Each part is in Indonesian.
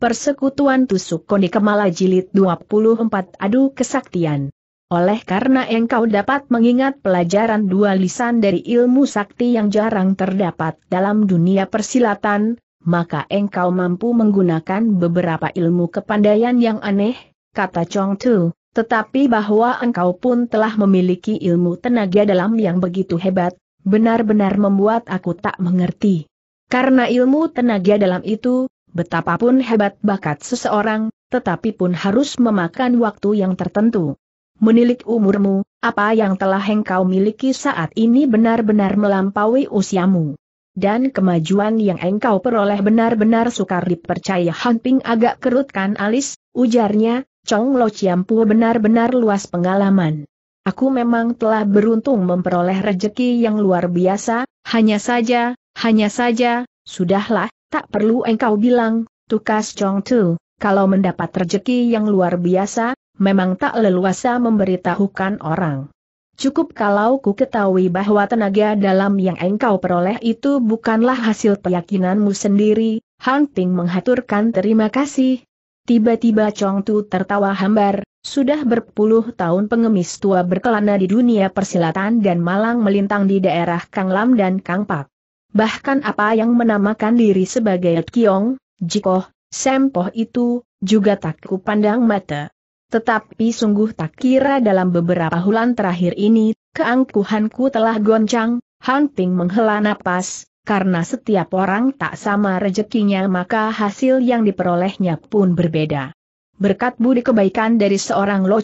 Persekutuan Tusuk Koni Kemala Jilid 24 Adu Kesaktian Oleh karena engkau dapat mengingat pelajaran dua lisan dari ilmu sakti yang jarang terdapat dalam dunia persilatan, maka engkau mampu menggunakan beberapa ilmu kepandaian yang aneh, kata Chong Tu, tetapi bahwa engkau pun telah memiliki ilmu tenaga dalam yang begitu hebat, benar-benar membuat aku tak mengerti. Karena ilmu tenaga dalam itu, Betapapun hebat bakat seseorang, tetapi pun harus memakan waktu yang tertentu. Menilik umurmu, apa yang telah engkau miliki saat ini benar-benar melampaui usiamu. Dan kemajuan yang engkau peroleh benar-benar sukar dipercaya Hanping agak kerutkan alis, ujarnya, Chong Lo Chiampu benar-benar luas pengalaman. Aku memang telah beruntung memperoleh rejeki yang luar biasa, hanya saja, hanya saja, sudahlah, Tak perlu engkau bilang, tukas Chong Tu, kalau mendapat rejeki yang luar biasa, memang tak leluasa memberitahukan orang. Cukup kalau ku ketahui bahwa tenaga dalam yang engkau peroleh itu bukanlah hasil keyakinanmu sendiri, Han Ping menghaturkan terima kasih. Tiba-tiba Chong Tu tertawa hambar, sudah berpuluh tahun pengemis tua berkelana di dunia persilatan dan malang melintang di daerah Kang Lam dan Kang Pak. Bahkan apa yang menamakan diri sebagai Kiong, Jikoh, Sempoh itu, juga tak kupandang mata. Tetapi sungguh tak kira dalam beberapa bulan terakhir ini, keangkuhanku telah goncang, Han menghela napas, karena setiap orang tak sama rezekinya maka hasil yang diperolehnya pun berbeda. Berkat budi kebaikan dari seorang Lo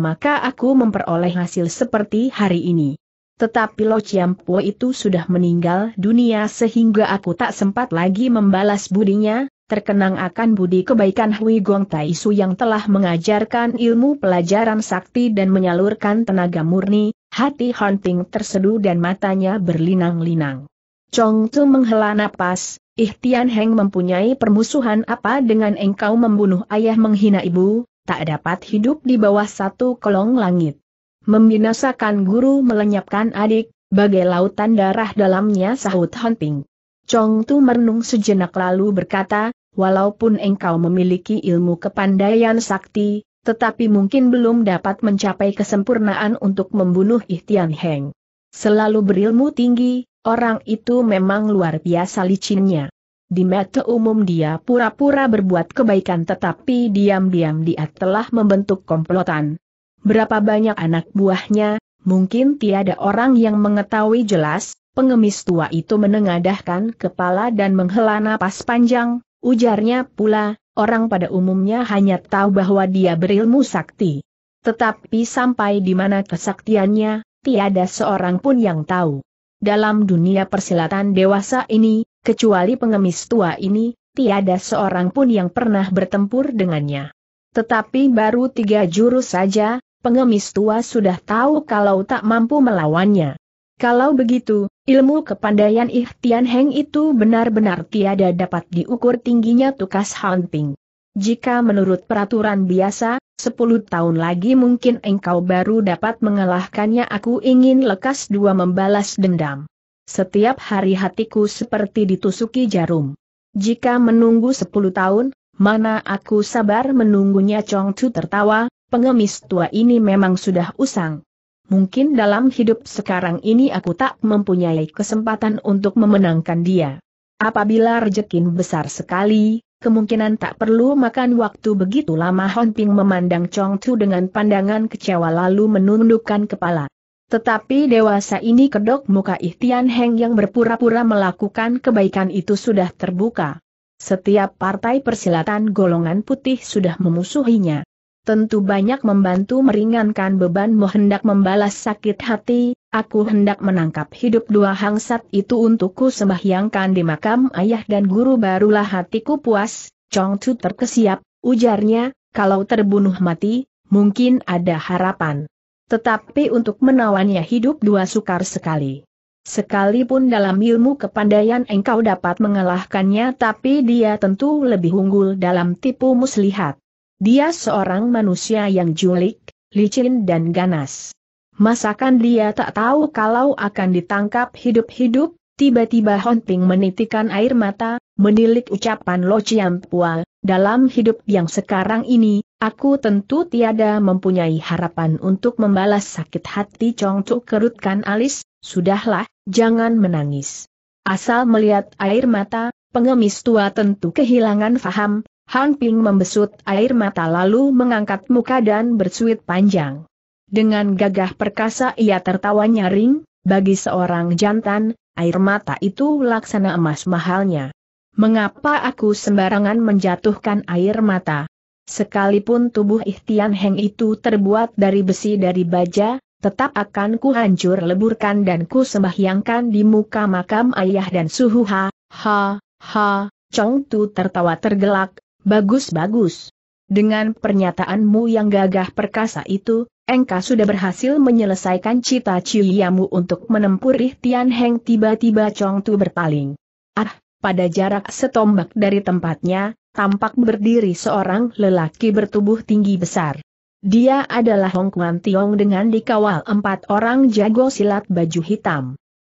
maka aku memperoleh hasil seperti hari ini. Tetapi Lo Chiampo itu sudah meninggal dunia sehingga aku tak sempat lagi membalas budinya, terkenang akan budi kebaikan Hui Gong Taisu yang telah mengajarkan ilmu pelajaran sakti dan menyalurkan tenaga murni, hati Hunting terseduh dan matanya berlinang-linang. Chong Tu menghela napas, Ihtian Heng mempunyai permusuhan apa dengan engkau membunuh ayah menghina ibu, tak dapat hidup di bawah satu kolong langit. Membinasakan guru melenyapkan adik, bagai lautan darah dalamnya sahut Hanping. Chong Tu merenung sejenak lalu berkata, walaupun engkau memiliki ilmu kepandaian sakti, tetapi mungkin belum dapat mencapai kesempurnaan untuk membunuh Ihtian Heng. Selalu berilmu tinggi, orang itu memang luar biasa licinnya. Di mata umum dia pura-pura berbuat kebaikan tetapi diam-diam dia telah membentuk komplotan. Berapa banyak anak buahnya, mungkin tiada orang yang mengetahui jelas, pengemis tua itu menengadahkan kepala dan menghela napas panjang, ujarnya pula, orang pada umumnya hanya tahu bahwa dia berilmu sakti. Tetapi sampai di mana kesaktiannya, tiada seorang pun yang tahu. Dalam dunia persilatan dewasa ini, kecuali pengemis tua ini, tiada seorang pun yang pernah bertempur dengannya. Tetapi baru tiga jurus saja, pengemis tua sudah tahu kalau tak mampu melawannya. Kalau begitu, ilmu kepandaian Ikhtian Heng itu benar-benar tiada dapat diukur tingginya tukas Ping. Jika menurut peraturan biasa, sepuluh tahun lagi mungkin engkau baru dapat mengalahkannya aku ingin lekas dua membalas dendam. Setiap hari hatiku seperti ditusuki jarum. Jika menunggu sepuluh tahun, mana aku sabar menunggunya Chong Chu tertawa, pengemis tua ini memang sudah usang. Mungkin dalam hidup sekarang ini aku tak mempunyai kesempatan untuk memenangkan dia. Apabila rejekin besar sekali, kemungkinan tak perlu makan waktu begitu lama Hon Ping memandang Chong Tu dengan pandangan kecewa lalu menundukkan kepala. Tetapi dewasa ini kedok muka Ihtian Heng yang berpura-pura melakukan kebaikan itu sudah terbuka. Setiap partai persilatan golongan putih sudah memusuhinya tentu banyak membantu meringankan bebanmu hendak membalas sakit hati, aku hendak menangkap hidup dua hangsat itu untukku sembahyangkan di makam ayah dan guru barulah hatiku puas, Chong Tu terkesiap, ujarnya, kalau terbunuh mati, mungkin ada harapan. Tetapi untuk menawannya hidup dua sukar sekali. Sekalipun dalam ilmu kepandaian engkau dapat mengalahkannya tapi dia tentu lebih unggul dalam tipu muslihat. Dia seorang manusia yang julik, licin dan ganas. Masakan dia tak tahu kalau akan ditangkap hidup-hidup, tiba-tiba Honting menitikan air mata, menilik ucapan Lo Chiampua, dalam hidup yang sekarang ini, aku tentu tiada mempunyai harapan untuk membalas sakit hati Chong Tu kerutkan alis, sudahlah, jangan menangis. Asal melihat air mata, pengemis tua tentu kehilangan faham, Han Ping membesut air mata lalu mengangkat muka dan bersuit panjang. Dengan gagah perkasa ia tertawa nyaring, bagi seorang jantan, air mata itu laksana emas mahalnya. Mengapa aku sembarangan menjatuhkan air mata? Sekalipun tubuh Ihtian Heng itu terbuat dari besi dari baja, tetap akan ku hancur leburkan dan ku sembahyangkan di muka makam ayah dan suhu ha, ha, ha, Chong Tu tertawa tergelak, bagus-bagus. Dengan pernyataanmu yang gagah perkasa itu, engkau sudah berhasil menyelesaikan cita-citamu untuk menempur Ihtian Heng tiba-tiba Chong Tu berpaling. Ah, pada jarak setombak dari tempatnya, tampak berdiri seorang lelaki bertubuh tinggi besar. Dia adalah Hong Kuan Tiong dengan dikawal empat orang jago silat baju hitam.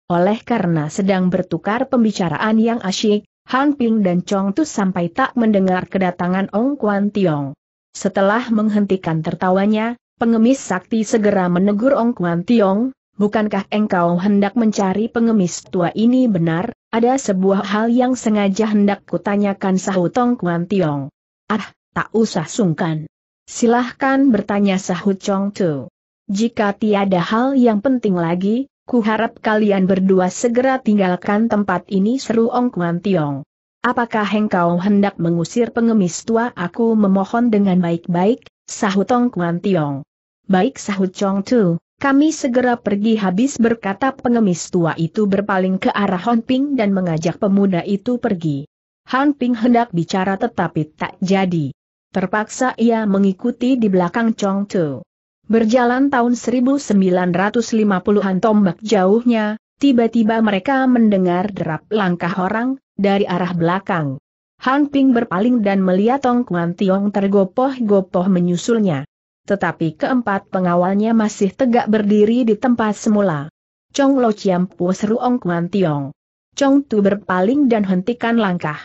Oleh karena sedang bertukar pembicaraan yang asyik, Han Ping dan Chong Tu sampai tak mendengar kedatangan Hong Kuan Tiong. Setelah menghentikan tertawanya, pengemis sakti segera menegur Ong Kuan Tiong, Bukankah engkau hendak mencari pengemis tua ini benar? Ada sebuah hal yang sengaja hendak kutanyakan sahut Tong Kuan Tiong. Ah, tak usah sungkan. Silahkan bertanya sahut Chong Tu. Jika tiada hal yang penting lagi, ku harap kalian berdua segera tinggalkan tempat ini seru Ong Kuan Tiong. Apakah engkau hendak mengusir pengemis tua aku memohon dengan baik-baik, sahut Ong Kuan Tiong. Baik sahut Chong Tu, kami segera pergi habis berkata pengemis tua itu berpaling ke arah Han Ping dan mengajak pemuda itu pergi. Han Ping hendak bicara tetapi tak jadi. Terpaksa ia mengikuti di belakang Chong Tu. Berjalan tahun 1950-an tombak jauhnya, tiba-tiba mereka mendengar derap langkah orang, dari arah belakang. Han Ping berpaling dan melihat Tong Kuan Tiong tergopoh-gopoh menyusulnya tetapi keempat pengawalnya masih tegak berdiri di tempat semula. Chong Lo Chiampu seru Ong Kuan Tiong. Chong Tu berpaling dan hentikan langkah.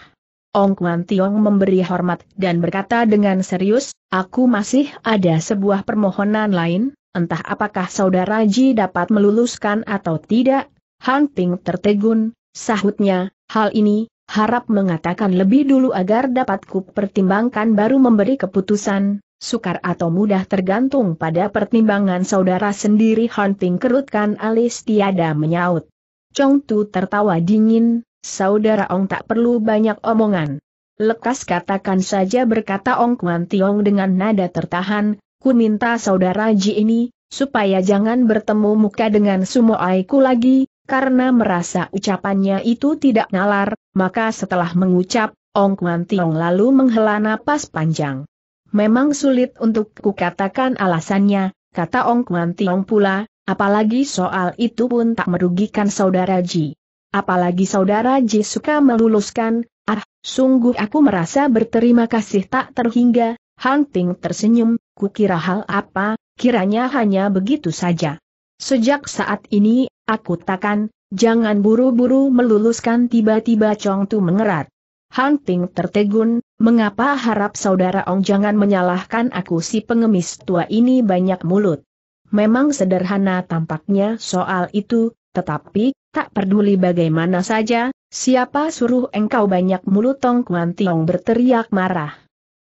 Ong Kuan Tiong memberi hormat dan berkata dengan serius, aku masih ada sebuah permohonan lain, entah apakah saudara Ji dapat meluluskan atau tidak. Han Ping tertegun, sahutnya, hal ini, harap mengatakan lebih dulu agar dapat ku pertimbangkan baru memberi keputusan, sukar atau mudah tergantung pada pertimbangan saudara sendiri Han Ping kerutkan alis tiada menyaut. Chong Tu tertawa dingin, saudara Ong tak perlu banyak omongan. Lekas katakan saja berkata Ong Kuan Tiong dengan nada tertahan, ku minta saudara Ji ini, supaya jangan bertemu muka dengan Sumo Aiku lagi, karena merasa ucapannya itu tidak nalar, maka setelah mengucap, Ong Kuan Tiong lalu menghela napas panjang. Memang sulit untuk kukatakan alasannya, kata Ong Kuan Tiong pula, apalagi soal itu pun tak merugikan saudara Ji. Apalagi saudara Ji suka meluluskan, ah, sungguh aku merasa berterima kasih tak terhingga, Han Ping tersenyum, kukira hal apa, kiranya hanya begitu saja. Sejak saat ini, aku takkan, jangan buru-buru meluluskan tiba-tiba Chong Tu mengerat. Han Ping tertegun, mengapa harap saudara Ong jangan menyalahkan aku si pengemis tua ini banyak mulut. Memang sederhana tampaknya soal itu, tetapi, tak peduli bagaimana saja, siapa suruh engkau banyak mulut Tong Kuan Tiong berteriak marah.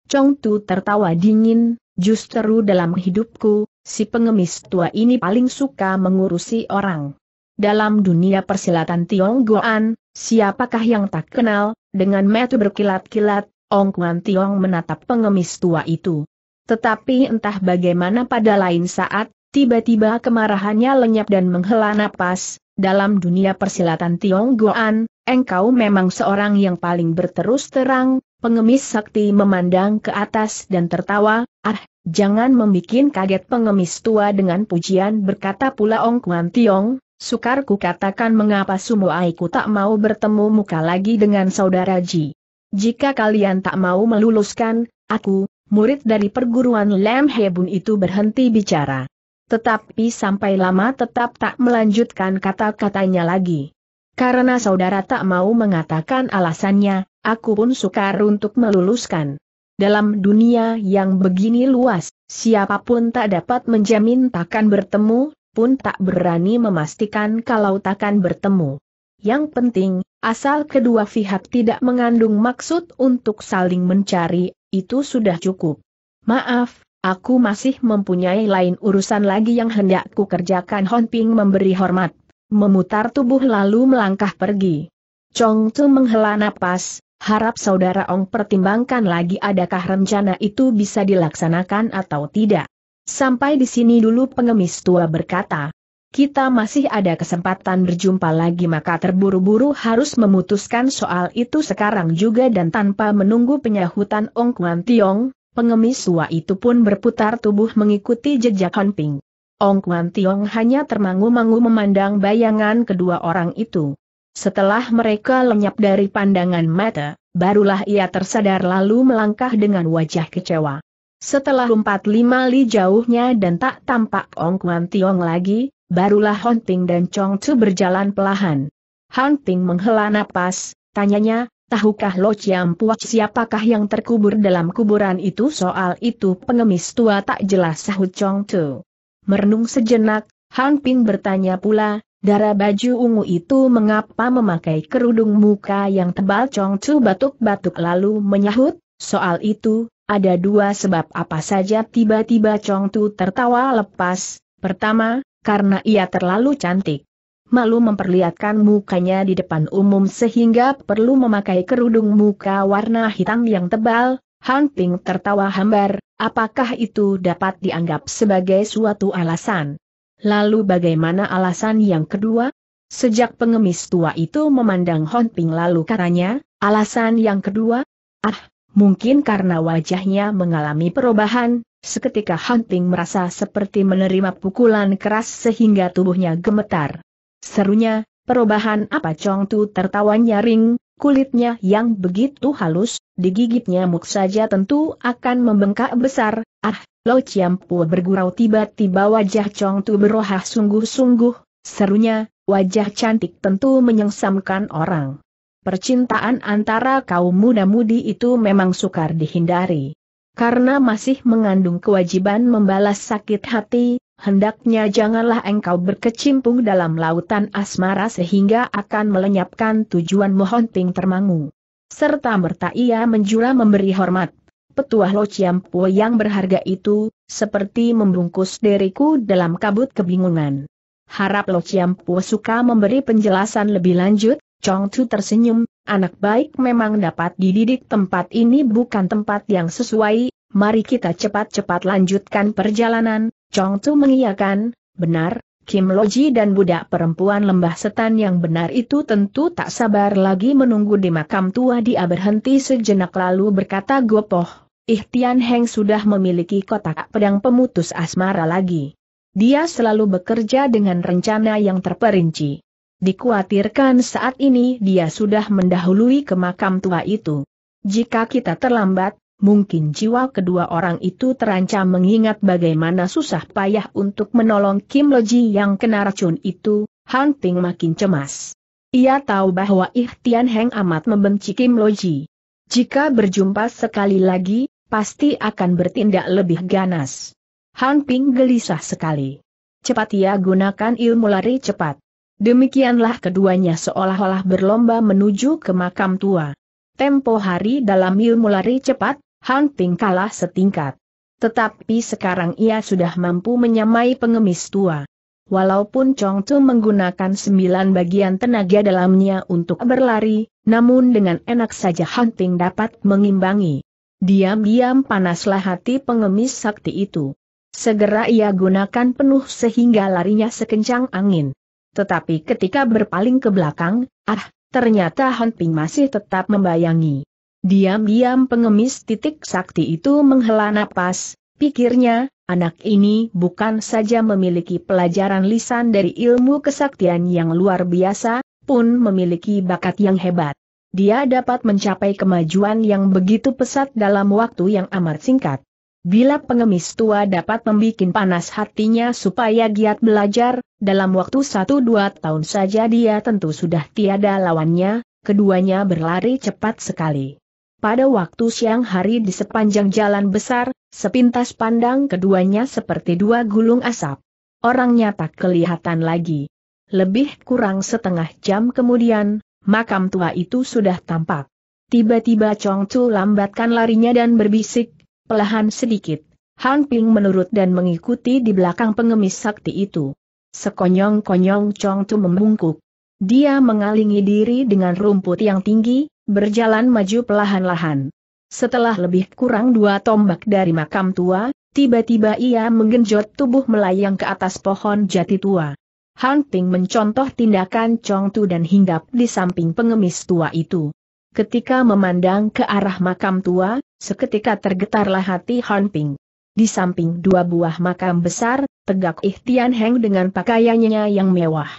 Chong Tu tertawa dingin, justru dalam hidupku, si pengemis tua ini paling suka mengurusi orang. Dalam dunia persilatan Tionggoan, siapakah yang tak kenal, dengan mata berkilat-kilat, Ong Kuan Tiong menatap pengemis tua itu. Tetapi entah bagaimana pada lain saat, tiba-tiba kemarahannya lenyap dan menghela napas, dalam dunia persilatan Tionggoan, engkau memang seorang yang paling berterus terang, pengemis sakti memandang ke atas dan tertawa, ah, jangan membuat kaget pengemis tua dengan pujian berkata pula Ong Kuan Tiong, Sukar ku katakan mengapa Sumo Aiku tak mau bertemu muka lagi dengan saudara Ji. Jika kalian tak mau meluluskan, aku, murid dari perguruan Lam Hebun itu berhenti bicara. Tetapi sampai lama tetap tak melanjutkan kata-katanya lagi. Karena saudara tak mau mengatakan alasannya, aku pun sukar untuk meluluskan. Dalam dunia yang begini luas, siapa pun tak dapat menjamin takkan bertemu, pun tak berani memastikan kalau takkan bertemu. Yang penting, asal kedua pihak tidak mengandung maksud untuk saling mencari, itu sudah cukup. Maaf, aku masih mempunyai lain urusan lagi yang hendak ku kerjakan Hon Ping memberi hormat. Memutar tubuh lalu melangkah pergi. Chong Tu menghela napas, harap saudara Ong pertimbangkan lagi adakah rencana itu bisa dilaksanakan atau tidak. Sampai di sini dulu pengemis tua berkata. Kita masih ada kesempatan berjumpa lagi maka terburu-buru harus memutuskan soal itu sekarang juga dan tanpa menunggu penyahutan Ong Kuan Tiong, pengemis tua itu pun berputar tubuh mengikuti jejak Hon Ping. Ong Kuan Tiong hanya termangu-mangu memandang bayangan kedua orang itu. Setelah mereka lenyap dari pandangan mata, barulah ia tersadar lalu melangkah dengan wajah kecewa. Setelah empat lima li jauhnya dan tak tampak Ong Kuan Tiong lagi, barulah Hon Ping dan Chong Chu berjalan pelahan. Han Ping menghela napas, tanyanya, tahukah Lo Chiam Puak siapakah yang terkubur dalam kuburan itu soal itu pengemis tua tak jelas sahut Chong Chu. Merenung sejenak, Han Ping bertanya pula, Darah baju ungu itu mengapa memakai kerudung muka yang tebal Chong Chu batuk-batuk lalu menyahut, soal itu, ada dua sebab apa saja tiba-tiba Chong Tu tertawa lepas, pertama, karena ia terlalu cantik. Malu memperlihatkan mukanya di depan umum sehingga perlu memakai kerudung muka warna hitam yang tebal, Han Ping tertawa hambar, apakah itu dapat dianggap sebagai suatu alasan? Lalu bagaimana alasan yang kedua? Sejak pengemis tua itu memandang Hon Ping lalu katanya, alasan yang kedua? Ah, mungkin karena wajahnya mengalami perubahan, seketika Hon Ping merasa seperti menerima pukulan keras sehingga tubuhnya gemetar. Serunya, perubahan apa Chong Tu tertawa nyaring, kulitnya yang begitu halus, digigit nyamuk saja tentu akan membengkak besar, ah, Lo Ciampu bergurau tiba-tiba wajah Chong Tu berohah sungguh-sungguh, serunya, wajah cantik tentu menyengsamkan orang. Percintaan antara kaum muda-mudi itu memang sukar dihindari. Karena masih mengandung kewajiban membalas sakit hati, hendaknya janganlah engkau berkecimpung dalam lautan asmara sehingga akan melenyapkan tujuan mohon ping termangu. Serta merta ia menjura memberi hormat petuah Lo Ciampu yang berharga itu, seperti membungkus diriku dalam kabut kebingungan. Harap Lo Ciampu suka memberi penjelasan lebih lanjut, Chong Tu tersenyum, anak baik memang dapat dididik tempat ini bukan tempat yang sesuai, mari kita cepat-cepat lanjutkan perjalanan, Chong Tu mengiyakan, benar, Kim Loji dan budak perempuan lembah setan yang benar itu tentu tak sabar lagi menunggu di makam tua dia berhenti sejenak lalu berkata gopoh, Ihtian Heng sudah memiliki kotak pedang pemutus asmara lagi. Dia selalu bekerja dengan rencana yang terperinci. Dikuatirkan saat ini dia sudah mendahului ke makam tua itu. Jika kita terlambat, mungkin jiwa kedua orang itu terancam mengingat bagaimana susah payah untuk menolong Kim Loji yang kena racun itu, Han Ping makin cemas. Ia tahu bahwa Ihtian Heng amat membenci Kim Loji. Jika berjumpa sekali lagi, pasti akan bertindak lebih ganas. Han Ping gelisah sekali. Cepat ia gunakan ilmu lari cepat. Demikianlah keduanya seolah-olah berlomba menuju ke makam tua. Tempo hari dalam ilmu lari cepat, Han Ping kalah setingkat. Tetapi sekarang ia sudah mampu menyamai pengemis tua. Walaupun Chong Tu menggunakan sembilan bagian tenaga dalamnya untuk berlari, namun dengan enak saja Han Ping dapat mengimbangi. Diam-diam panaslah hati pengemis sakti itu. Segera ia gunakan penuh sehingga larinya sekencang angin. Tetapi ketika berpaling ke belakang, ah, ternyata Han Ping masih tetap membayangi. Diam-diam pengemis titik sakti itu menghela napas, pikirnya, anak ini bukan saja memiliki pelajaran lisan dari ilmu kesaktian yang luar biasa, pun memiliki bakat yang hebat dia dapat mencapai kemajuan yang begitu pesat dalam waktu yang amat singkat. Bila pengemis tua dapat membuat panas hatinya supaya giat belajar, dalam waktu satu dua tahun saja dia tentu sudah tiada lawannya, keduanya berlari cepat sekali. Pada waktu siang hari di sepanjang jalan besar, sepintas pandang keduanya seperti dua gulung asap. Orangnya tak kelihatan lagi. Lebih kurang setengah jam kemudian, makam tua itu sudah tampak. Tiba-tiba Chong Tu lambatkan larinya dan berbisik, pelahan sedikit. Han Ping menurut dan mengikuti di belakang pengemis sakti itu. Sekonyong-konyong Chong Tu membungkuk. Dia mengalingi diri dengan rumput yang tinggi, berjalan maju perlahan-lahan. Setelah lebih kurang dua tombak dari makam tua, tiba-tiba ia menggenjot tubuh melayang ke atas pohon jati tua. Han Ping mencontoh tindakan Chong Tu dan hinggap di samping pengemis tua itu. Ketika memandang ke arah makam tua, seketika tergetarlah hati Han Ping. Di samping dua buah makam besar, tegak Ihtian Heng dengan pakaiannya yang mewah.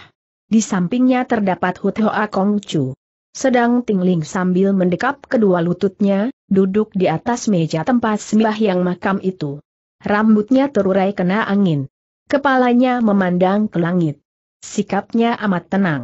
Di sampingnya terdapat Hut Hoa Kong Chu. Sedang Tingling sambil mendekap kedua lututnya, duduk di atas meja tempat sembahyang makam itu. Rambutnya terurai kena angin. Kepalanya memandang ke langit. Sikapnya amat tenang.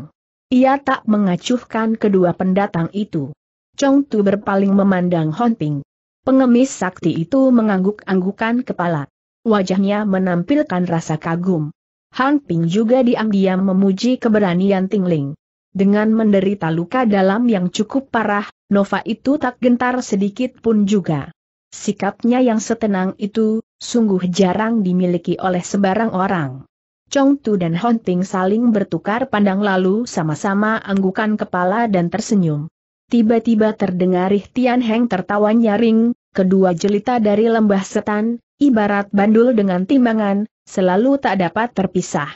Ia tak mengacuhkan kedua pendatang itu. Chong Tu berpaling memandang Hon Ping. Pengemis sakti itu mengangguk-anggukan kepala. Wajahnya menampilkan rasa kagum. Han Ping juga diam-diam memuji keberanian Tingling. Dengan menderita luka dalam yang cukup parah, Nova itu tak gentar sedikit pun juga. Sikapnya yang setenang itu, sungguh jarang dimiliki oleh sebarang orang. Chong Tu dan Hon Ping saling bertukar pandang lalu sama-sama anggukan kepala dan tersenyum. Tiba-tiba terdengar Tian Heng tertawa nyaring, kedua jelita dari lembah setan, ibarat bandul dengan timbangan, selalu tak dapat terpisah.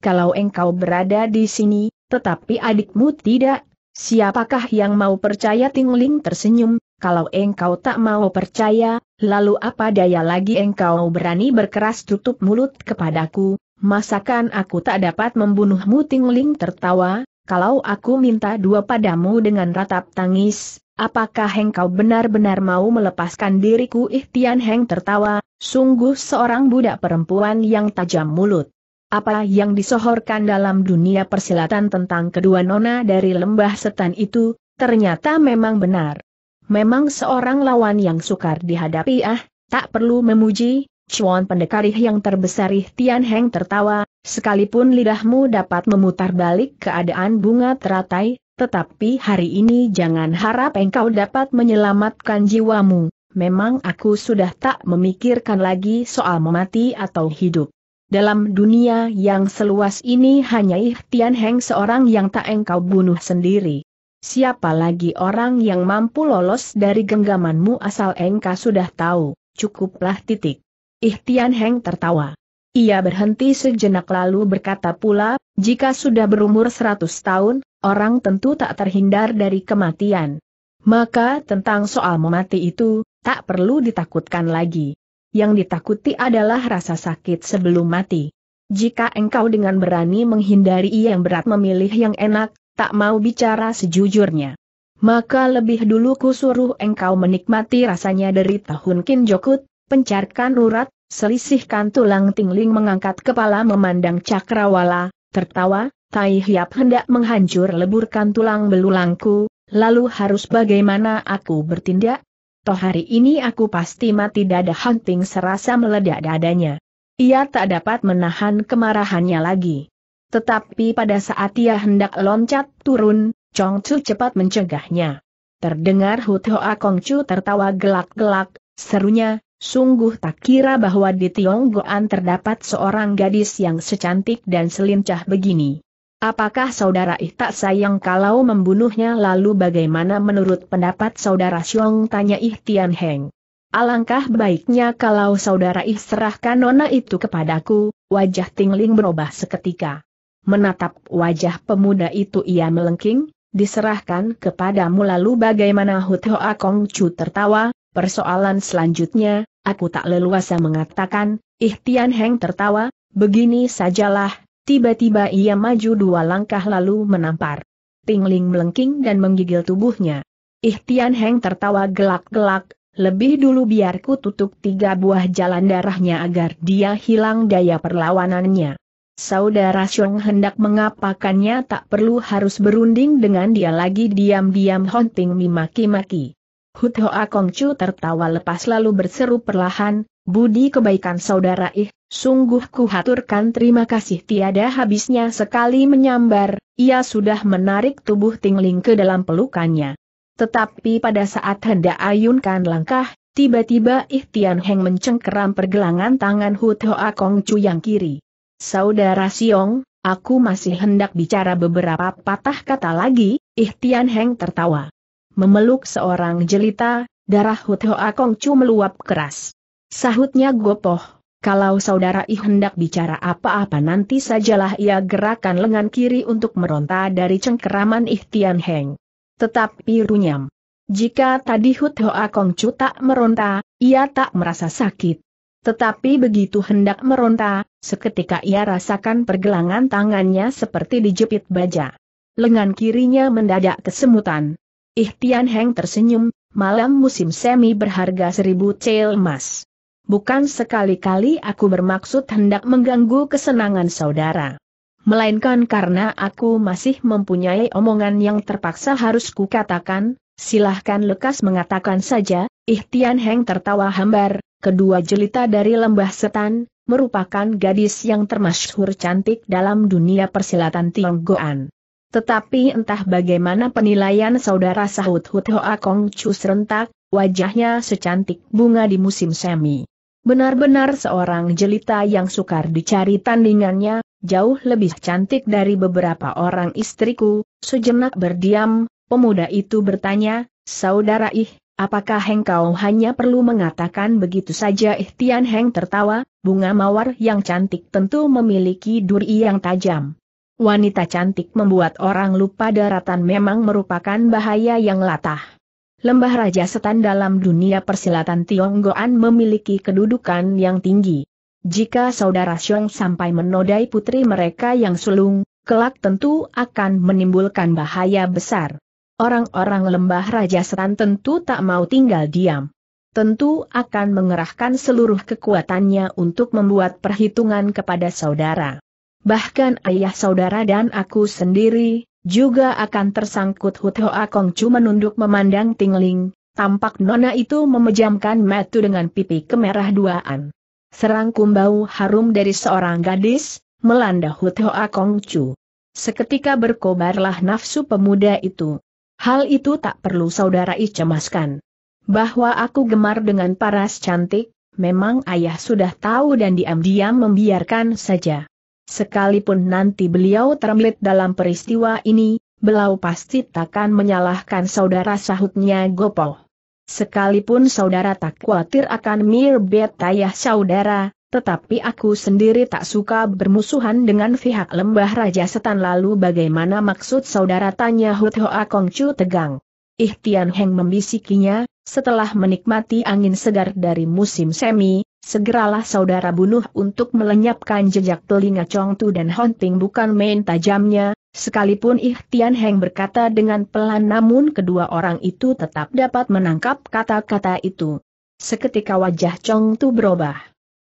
Kalau engkau berada di sini, tetapi adikmu tidak, siapakah yang mau percaya? Tingling tersenyum, kalau engkau tak mau percaya, lalu apa daya lagi engkau berani berkeras tutup mulut kepadaku, masakan aku tak dapat membunuhmu? Tingling tertawa, kalau aku minta dua padamu dengan ratap tangis, apakah engkau benar-benar mau melepaskan diriku? Ihtian Heng tertawa, sungguh seorang budak perempuan yang tajam mulut. Apa yang disohorkan dalam dunia persilatan tentang kedua nona dari lembah setan itu, ternyata memang benar. Memang seorang lawan yang sukar dihadapi ah, tak perlu memuji, Chuan pendekarih yang terbesar Tian Heng tertawa, sekalipun lidahmu dapat memutar balik keadaan bunga teratai, tetapi hari ini jangan harap engkau dapat menyelamatkan jiwamu, memang aku sudah tak memikirkan lagi soal memati atau hidup. Dalam dunia yang seluas ini hanya Tian Heng seorang yang tak engkau bunuh sendiri. Siapa lagi orang yang mampu lolos dari genggamanmu asal engkau sudah tahu, cukuplah titik. Ihtian Heng tertawa. Ia berhenti sejenak lalu berkata pula, jika sudah berumur seratus tahun, orang tentu tak terhindar dari kematian. Maka tentang soal memati itu, tak perlu ditakutkan lagi. Yang ditakuti adalah rasa sakit sebelum mati. Jika engkau dengan berani menghindari yang berat memilih yang enak, tak mau bicara sejujurnya. Maka lebih dulu kusuruh engkau menikmati rasanya dari tahun Kinjokut, pencarkan urat, selisihkan tulang tingling mengangkat kepala memandang cakrawala, tertawa, Tai Hiap hendak menghancur leburkan tulang belulangku, lalu harus bagaimana aku bertindak? Toh hari ini aku pasti mati dada hunting serasa meledak dadanya. Ia tak dapat menahan kemarahannya lagi. Tetapi pada saat ia hendak loncat turun, Chong Chu cepat mencegahnya. Terdengar Hut Hoa Kong Chu tertawa gelak-gelak, serunya, Sungguh tak kira bahwa di Tionggoan terdapat seorang gadis yang secantik dan selincah begini. Apakah saudara Ih tak sayang kalau membunuhnya? Lalu bagaimana menurut pendapat saudara Xiong? Tanya Ih Tian Heng. Alangkah baiknya kalau saudara Ih serahkan nona itu kepadaku, wajah Tingling berubah seketika. Menatap wajah pemuda itu ia melengking, diserahkan kepadamu. Lalu bagaimana? Hut Hoa Kong Chu tertawa, persoalan selanjutnya, Aku tak leluasa mengatakan, Ihtian Heng tertawa, begini sajalah, tiba-tiba ia maju dua langkah lalu menampar. Pingling melengking dan menggigil tubuhnya. Ihtian Heng tertawa gelak-gelak, lebih dulu biar ku tutup tiga buah jalan darahnya agar dia hilang daya perlawanannya. Saudara Xiong hendak mengapakannya tak perlu harus berunding dengan dia lagi diam-diam Honting mimaki-maki. Hut Hoa Kong Chu tertawa lepas lalu berseru perlahan, Budi kebaikan saudara ih, sungguh ku haturkan terima kasih tiada habisnya sekali menyambar, ia sudah menarik tubuh Tingling ke dalam pelukannya. Tetapi pada saat hendak ayunkan langkah, tiba-tiba Tian Heng mencengkeram pergelangan tangan Hut Hoa Kong Chu yang kiri. Saudara Siong, aku masih hendak bicara beberapa patah kata lagi, Tian Heng tertawa memeluk seorang jelita, darah Hut Hoa Kong Chu meluap keras. Sahutnya gopoh, kalau saudara I hendak bicara apa-apa nanti sajalah ia gerakan lengan kiri untuk meronta dari cengkeraman Ihtian Heng. Tetapi runyam. Jika tadi Hut Hoa Kong Chu tak meronta, ia tak merasa sakit. Tetapi begitu hendak meronta, seketika ia rasakan pergelangan tangannya seperti dijepit baja. Lengan kirinya mendadak kesemutan. Ihtian Heng tersenyum, malam musim semi berharga seribu cel emas. Bukan sekali-kali aku bermaksud hendak mengganggu kesenangan saudara. Melainkan karena aku masih mempunyai omongan yang terpaksa harus kukatakan, silahkan lekas mengatakan saja, Ihtian Heng tertawa hambar, kedua jelita dari lembah setan, merupakan gadis yang termasyhur cantik dalam dunia persilatan Tionggoan. Tetapi entah bagaimana penilaian saudara sahut Hut Hoa Kong Chu serentak, wajahnya secantik bunga di musim semi. Benar-benar seorang jelita yang sukar dicari tandingannya, jauh lebih cantik dari beberapa orang istriku, sejenak berdiam, pemuda itu bertanya, Saudara Ih, apakah engkau hanya perlu mengatakan begitu saja Ihtian Heng tertawa, bunga mawar yang cantik tentu memiliki duri yang tajam. Wanita cantik membuat orang lupa daratan memang merupakan bahaya yang latah. Lembah Raja Setan dalam dunia persilatan Tionggoan memiliki kedudukan yang tinggi. Jika saudara Xiong sampai menodai putri mereka yang sulung, kelak tentu akan menimbulkan bahaya besar. Orang-orang lembah Raja Setan tentu tak mau tinggal diam. Tentu akan mengerahkan seluruh kekuatannya untuk membuat perhitungan kepada saudara bahkan ayah saudara dan aku sendiri, juga akan tersangkut Hut Hoa Kong Chu menunduk memandang Tingling, tampak nona itu memejamkan mata dengan pipi kemerah duaan. Serangkum bau harum dari seorang gadis, melanda Hut Hoa Kong Chu. Seketika berkobarlah nafsu pemuda itu. Hal itu tak perlu saudara cemaskan. Bahwa aku gemar dengan paras cantik, memang ayah sudah tahu dan diam-diam membiarkan saja. Sekalipun nanti beliau terbelit dalam peristiwa ini, beliau pasti takkan menyalahkan saudara sahutnya Gopoh. Sekalipun saudara tak khawatir akan mirbet ayah saudara, tetapi aku sendiri tak suka bermusuhan dengan pihak lembah Raja Setan lalu bagaimana maksud saudara tanya Hut Hoa Kong Chu tegang. Ihtian Heng membisikinya, setelah menikmati angin segar dari musim semi, segeralah saudara bunuh untuk melenyapkan jejak telinga Chong Tu dan Honting bukan main tajamnya, sekalipun Ihtian Heng berkata dengan pelan namun kedua orang itu tetap dapat menangkap kata-kata itu. Seketika wajah Chong Tu berubah.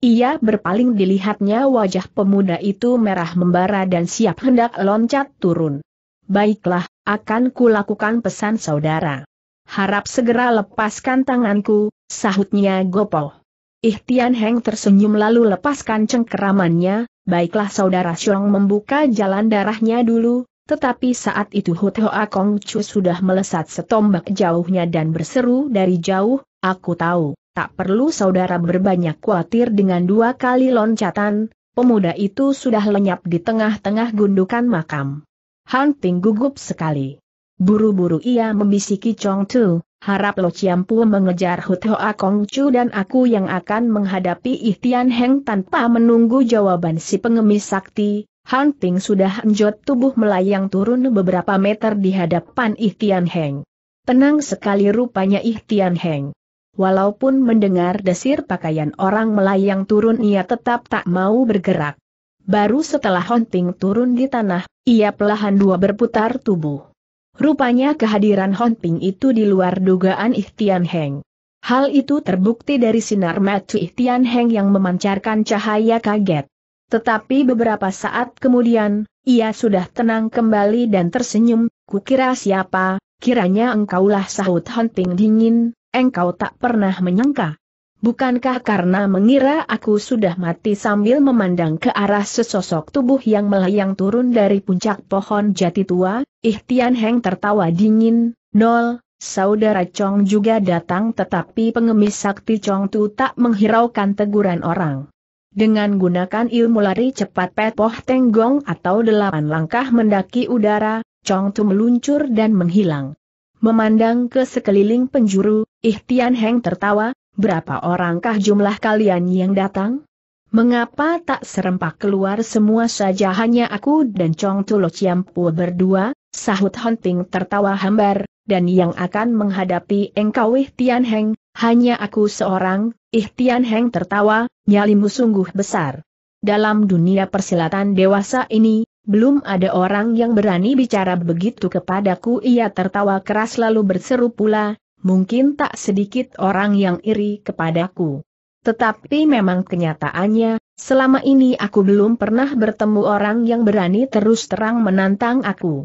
Ia berpaling dilihatnya wajah pemuda itu merah membara dan siap hendak loncat turun. Baiklah, akan kulakukan pesan saudara. Harap segera lepaskan tanganku, sahutnya Gopol. Ihtian Heng tersenyum lalu lepaskan cengkeramannya, baiklah saudara Xiong membuka jalan darahnya dulu, tetapi saat itu Hut Hoa Kong Chu sudah melesat setombak jauhnya dan berseru dari jauh, aku tahu, tak perlu saudara berbanyak khawatir dengan dua kali loncatan, pemuda itu sudah lenyap di tengah-tengah gundukan makam. Han Ping gugup sekali. Buru-buru ia membisiki Chong Tu, harap Lo Ciampu mengejar Hut Hoa Kong Chu dan aku yang akan menghadapi Ihtian Heng tanpa menunggu jawaban si pengemis sakti. Han Ping sudah enjot tubuh melayang turun beberapa meter di hadapan Ihtian Heng. Tenang sekali rupanya Ihtian Heng. Walaupun mendengar desir pakaian orang melayang turun ia tetap tak mau bergerak. Baru setelah Honting turun di tanah, ia pelahan dua berputar tubuh. Rupanya kehadiran Hon Ping itu di luar dugaan Ihtian Heng. Hal itu terbukti dari sinar mata Ihtian Heng yang memancarkan cahaya kaget. Tetapi beberapa saat kemudian, ia sudah tenang kembali dan tersenyum, kukira siapa, Kiranya engkaulah sahut Hunting dingin, engkau tak pernah menyangka. Bukankah karena mengira aku sudah mati sambil memandang ke arah sesosok tubuh yang melayang turun dari puncak pohon jati tua, Ihtian Heng tertawa dingin, nol, saudara Chong juga datang tetapi pengemis sakti Chong Tu tak menghiraukan teguran orang. Dengan gunakan ilmu lari cepat Poh tenggong atau delapan langkah mendaki udara, Chong Tu meluncur dan menghilang. Memandang ke sekeliling penjuru, Ihtian Heng tertawa, berapa orangkah jumlah kalian yang datang? Mengapa tak serempak keluar semua saja hanya aku dan Chong Tu Lo Ciampu berdua, sahut Hunting tertawa hambar, dan yang akan menghadapi engkau Ihtian Heng, hanya aku seorang, Ihtian Heng tertawa, nyalimu sungguh besar. Dalam dunia persilatan dewasa ini, belum ada orang yang berani bicara begitu kepadaku ia tertawa keras lalu berseru pula, mungkin tak sedikit orang yang iri kepadaku. Tetapi memang kenyataannya, selama ini aku belum pernah bertemu orang yang berani terus terang menantang aku.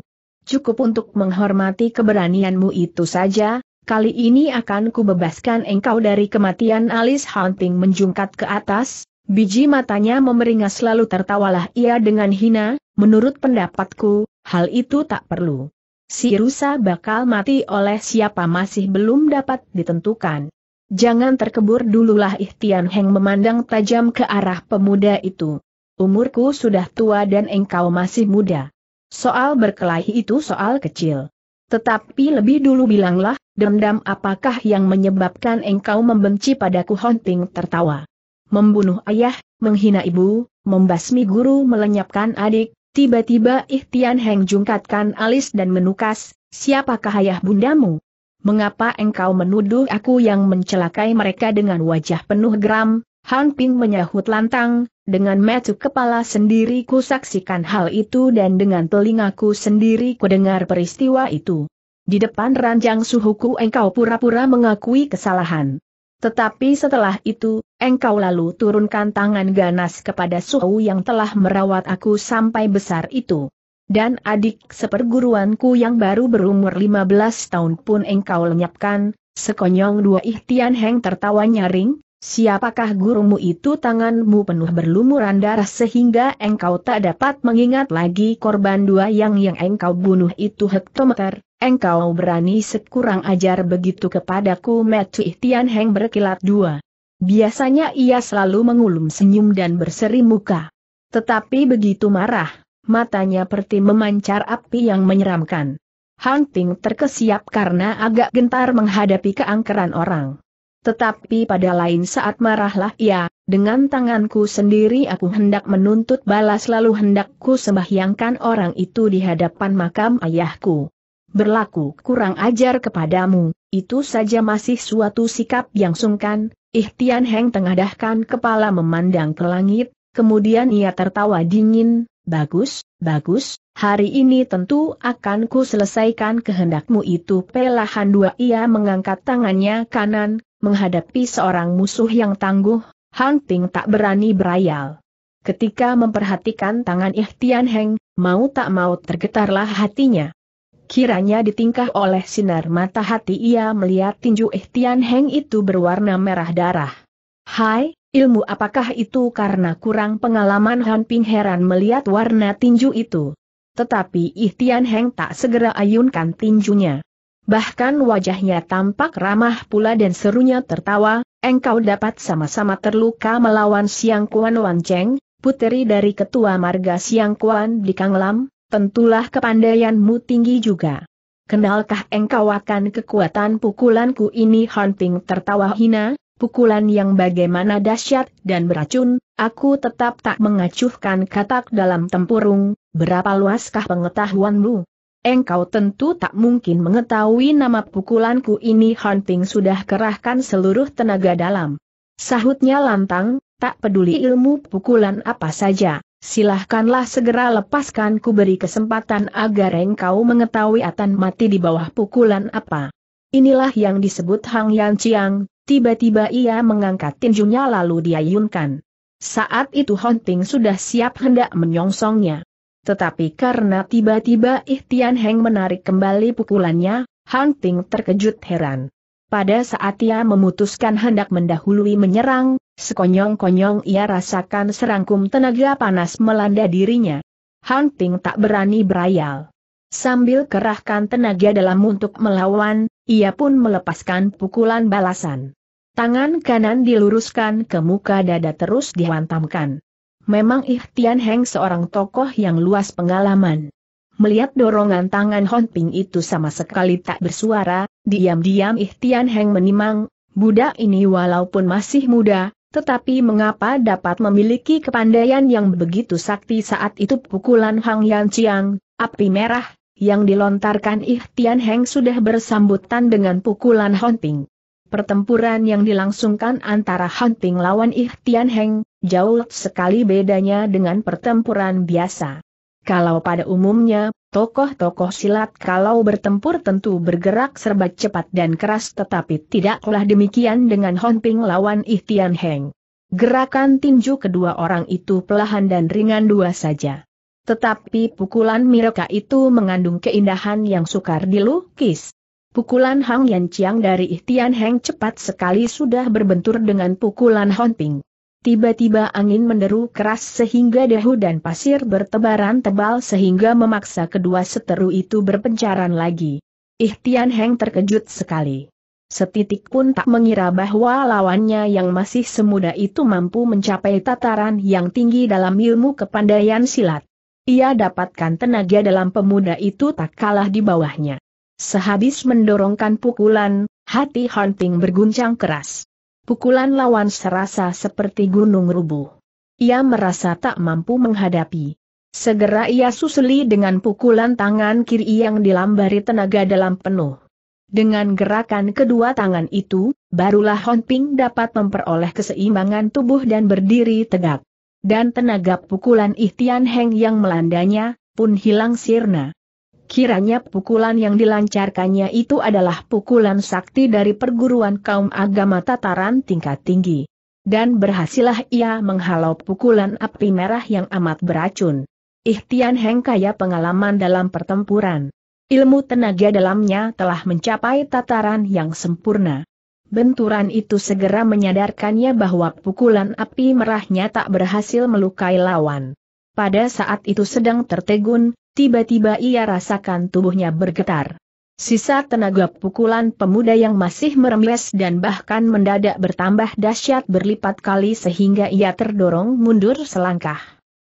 Cukup untuk menghormati keberanianmu itu saja, kali ini akan kubebaskan engkau dari kematian alis Hunting menjungkat ke atas, biji matanya memeringas lalu tertawalah ia dengan hina, Menurut pendapatku, hal itu tak perlu. Si rusa bakal mati oleh siapa masih belum dapat ditentukan. Jangan terkebur dululah Ihtian Heng memandang tajam ke arah pemuda itu. Umurku sudah tua dan engkau masih muda. Soal berkelahi itu soal kecil. Tetapi lebih dulu bilanglah, dendam apakah yang menyebabkan engkau membenci padaku Honting tertawa. Membunuh ayah, menghina ibu, membasmi guru melenyapkan adik, Tiba-tiba Ihtian Heng jungkatkan alis dan menukas, siapakah ayah bundamu? Mengapa engkau menuduh aku yang mencelakai mereka dengan wajah penuh geram? Han Ping menyahut lantang, dengan metu kepala sendiri ku saksikan hal itu dan dengan telingaku sendiri ku dengar peristiwa itu. Di depan ranjang suhuku engkau pura-pura mengakui kesalahan. Tetapi setelah itu, engkau lalu turunkan tangan ganas kepada suhu yang telah merawat aku sampai besar itu. Dan adik seperguruanku yang baru berumur 15 tahun pun engkau lenyapkan, sekonyong dua ihtian heng tertawa nyaring, siapakah gurumu itu tanganmu penuh berlumuran darah sehingga engkau tak dapat mengingat lagi korban dua yang yang engkau bunuh itu hektometer, Engkau berani sekurang ajar begitu kepadaku Metu Tian Heng berkilat dua. Biasanya ia selalu mengulum senyum dan berseri muka. Tetapi begitu marah, matanya seperti memancar api yang menyeramkan. Han Ping terkesiap karena agak gentar menghadapi keangkeran orang. Tetapi pada lain saat marahlah ia, dengan tanganku sendiri aku hendak menuntut balas lalu hendak ku sembahyangkan orang itu di hadapan makam ayahku. Berlaku kurang ajar kepadamu, itu saja masih suatu sikap yang sungkan, Ihtian Heng tengadahkan kepala memandang ke langit, kemudian ia tertawa dingin, bagus, bagus, hari ini tentu akan ku selesaikan kehendakmu itu. Pelahan dua ia mengangkat tangannya kanan, menghadapi seorang musuh yang tangguh, Han Ping tak berani berayal. Ketika memperhatikan tangan Ihtian Heng, mau tak mau tergetarlah hatinya. Kiranya ditingkah oleh sinar mata hati ia melihat tinju Ihtian Heng itu berwarna merah darah. Hai, ilmu apakah itu karena kurang pengalaman Han Ping heran melihat warna tinju itu. Tetapi Ihtian Heng tak segera ayunkan tinjunya. Bahkan wajahnya tampak ramah pula dan serunya tertawa, engkau dapat sama-sama terluka melawan Siang Kuan Wan Cheng, puteri dari ketua marga Siang Kuan di Kanglam, tentulah kepandaianmu tinggi juga. Kenalkah engkau akan kekuatan pukulanku ini Hunting tertawa hina, pukulan yang bagaimana dahsyat dan beracun, aku tetap tak mengacuhkan katak dalam tempurung, berapa luaskah pengetahuanmu? Engkau tentu tak mungkin mengetahui nama pukulanku ini Hunting sudah kerahkan seluruh tenaga dalam. Sahutnya lantang, tak peduli ilmu pukulan apa saja, Silahkanlah segera lepaskan ku beri kesempatan agar engkau mengetahui akan mati di bawah pukulan apa. Inilah yang disebut Hang Yan Chiang, tiba-tiba ia mengangkat tinjunya lalu diayunkan. Saat itu Honting sudah siap hendak menyongsongnya. Tetapi karena tiba-tiba Ihtian Heng menarik kembali pukulannya, Han Ping terkejut heran. Pada saat ia memutuskan hendak mendahului menyerang, sekonyong-konyong ia rasakan serangkum tenaga panas melanda dirinya. Han Ping tak berani berayal. Sambil kerahkan tenaga dalam untuk melawan, ia pun melepaskan pukulan balasan. Tangan kanan diluruskan ke muka dada terus dihantamkan. Memang Ikhtian Heng seorang tokoh yang luas pengalaman. Melihat dorongan tangan Hon Ping itu sama sekali tak bersuara, diam-diam Ihtian Heng menimang, budak ini walaupun masih muda, tetapi mengapa dapat memiliki kepandaian yang begitu sakti saat itu pukulan Hang Yan Chiang, api merah, yang dilontarkan Ihtian Heng sudah bersambutan dengan pukulan Hon Ping. Pertempuran yang dilangsungkan antara Hon Ping lawan Ihtian Heng, jauh sekali bedanya dengan pertempuran biasa. Kalau pada umumnya, tokoh-tokoh silat kalau bertempur tentu bergerak serba cepat dan keras tetapi tidaklah demikian dengan Hon Ping lawan Ihtian Heng. Gerakan tinju kedua orang itu pelahan dan ringan dua saja. Tetapi pukulan mereka itu mengandung keindahan yang sukar dilukis. Pukulan Hang Yan Chiang dari Ihtian Heng cepat sekali sudah berbentur dengan pukulan Hon Ping. Tiba-tiba angin menderu keras sehingga dahu dan pasir bertebaran tebal sehingga memaksa kedua seteru itu berpencaran lagi. Ihtian Heng terkejut sekali. Setitik pun tak mengira bahwa lawannya yang masih semuda itu mampu mencapai tataran yang tinggi dalam ilmu kepandaian silat. Ia dapatkan tenaga dalam pemuda itu tak kalah di bawahnya. Sehabis mendorongkan pukulan, hati Hunting berguncang keras. Pukulan lawan serasa seperti gunung rubuh. Ia merasa tak mampu menghadapi. Segera ia susuli dengan pukulan tangan kiri yang dilambari tenaga dalam penuh. Dengan gerakan kedua tangan itu, barulah Hon Ping dapat memperoleh keseimbangan tubuh dan berdiri tegak. Dan tenaga pukulan Ihtian Heng yang melandanya, pun hilang sirna. Kiranya pukulan yang dilancarkannya itu adalah pukulan sakti dari perguruan kaum agama tataran tingkat tinggi. Dan berhasillah ia menghalau pukulan api merah yang amat beracun. Ihtian Heng kaya pengalaman dalam pertempuran. Ilmu tenaga dalamnya telah mencapai tataran yang sempurna. Benturan itu segera menyadarkannya bahwa pukulan api merahnya tak berhasil melukai lawan. Pada saat itu sedang tertegun, tiba-tiba ia rasakan tubuhnya bergetar. Sisa tenaga pukulan pemuda yang masih meremes dan bahkan mendadak bertambah dahsyat berlipat kali sehingga ia terdorong mundur selangkah.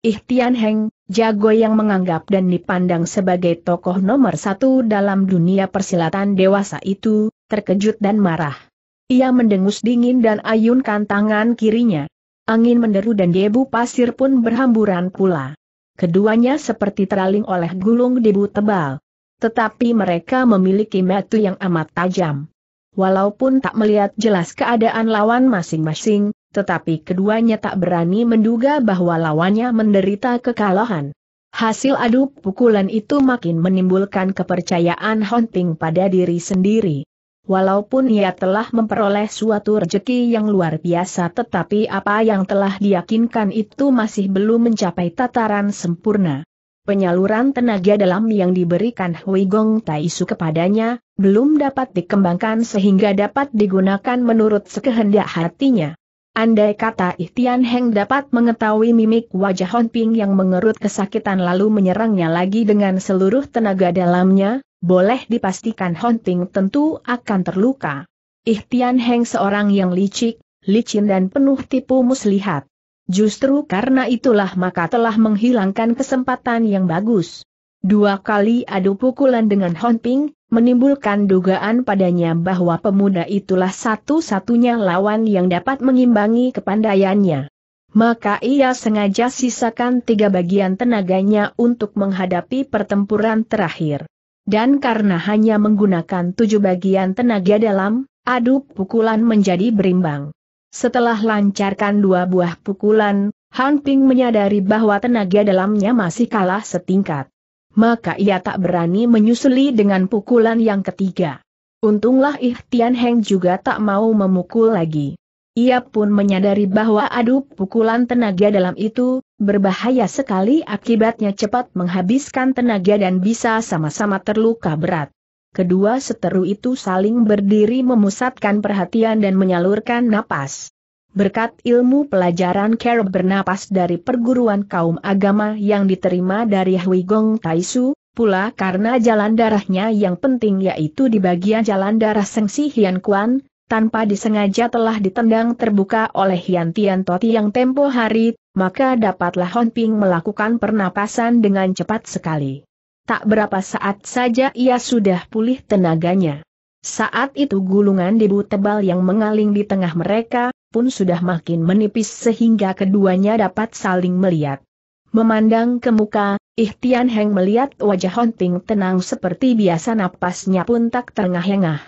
Ihtian Heng, jago yang menganggap dan dipandang sebagai tokoh nomor satu dalam dunia persilatan dewasa itu, terkejut dan marah. Ia mendengus dingin dan ayunkan tangan kirinya. Angin menderu dan debu pasir pun berhamburan pula. Keduanya seperti teraling oleh gulung debu tebal. Tetapi mereka memiliki metu yang amat tajam. Walaupun tak melihat jelas keadaan lawan masing-masing, tetapi keduanya tak berani menduga bahwa lawannya menderita kekalahan. Hasil adu pukulan itu makin menimbulkan kepercayaan Honting pada diri sendiri. Walaupun ia telah memperoleh suatu rejeki yang luar biasa tetapi apa yang telah diyakinkan itu masih belum mencapai tataran sempurna. Penyaluran tenaga dalam yang diberikan Hui Gong Taisu kepadanya, belum dapat dikembangkan sehingga dapat digunakan menurut sekehendak hatinya. Andai kata Ihtian Heng dapat mengetahui mimik wajah Hon Ping yang mengerut kesakitan lalu menyerangnya lagi dengan seluruh tenaga dalamnya, boleh dipastikan Hon Ping tentu akan terluka. Ihtian Heng seorang yang licik, licin dan penuh tipu muslihat. Justru karena itulah maka telah menghilangkan kesempatan yang bagus. Dua kali adu pukulan dengan Hon Ping, menimbulkan dugaan padanya bahwa pemuda itulah satu-satunya lawan yang dapat mengimbangi kepandaiannya. Maka ia sengaja sisakan tiga bagian tenaganya untuk menghadapi pertempuran terakhir. Dan karena hanya menggunakan tujuh bagian tenaga dalam, adu pukulan menjadi berimbang. Setelah lancarkan dua buah pukulan, Han Ping menyadari bahwa tenaga dalamnya masih kalah setingkat. Maka ia tak berani menyusuli dengan pukulan yang ketiga. Untunglah Ihtian Heng juga tak mau memukul lagi. Ia pun menyadari bahwa adu pukulan tenaga dalam itu, berbahaya sekali akibatnya cepat menghabiskan tenaga dan bisa sama-sama terluka berat. kedua seteru itu saling berdiri memusatkan perhatian dan menyalurkan napas. Berkat ilmu pelajaran Carol bernapas dari perguruan kaum agama yang diterima dari Hui Gong Taisu, pula karena jalan darahnya yang penting yaitu di bagian jalan darah Sengsi Hian Kuan, tanpa disengaja telah ditendang terbuka oleh Hian Tian Toti yang tempo hari, maka dapatlah Hon Ping melakukan pernapasan dengan cepat sekali. Tak berapa saat saja ia sudah pulih tenaganya. Saat itu gulungan debu tebal yang mengaling di tengah mereka, pun sudah makin menipis sehingga keduanya dapat saling melihat. Memandang ke muka, Ihtian Heng melihat wajah Hon Ping tenang seperti biasa napasnya pun tak terengah-engah.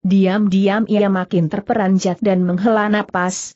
Diam-diam ia makin terperanjat dan menghela napas,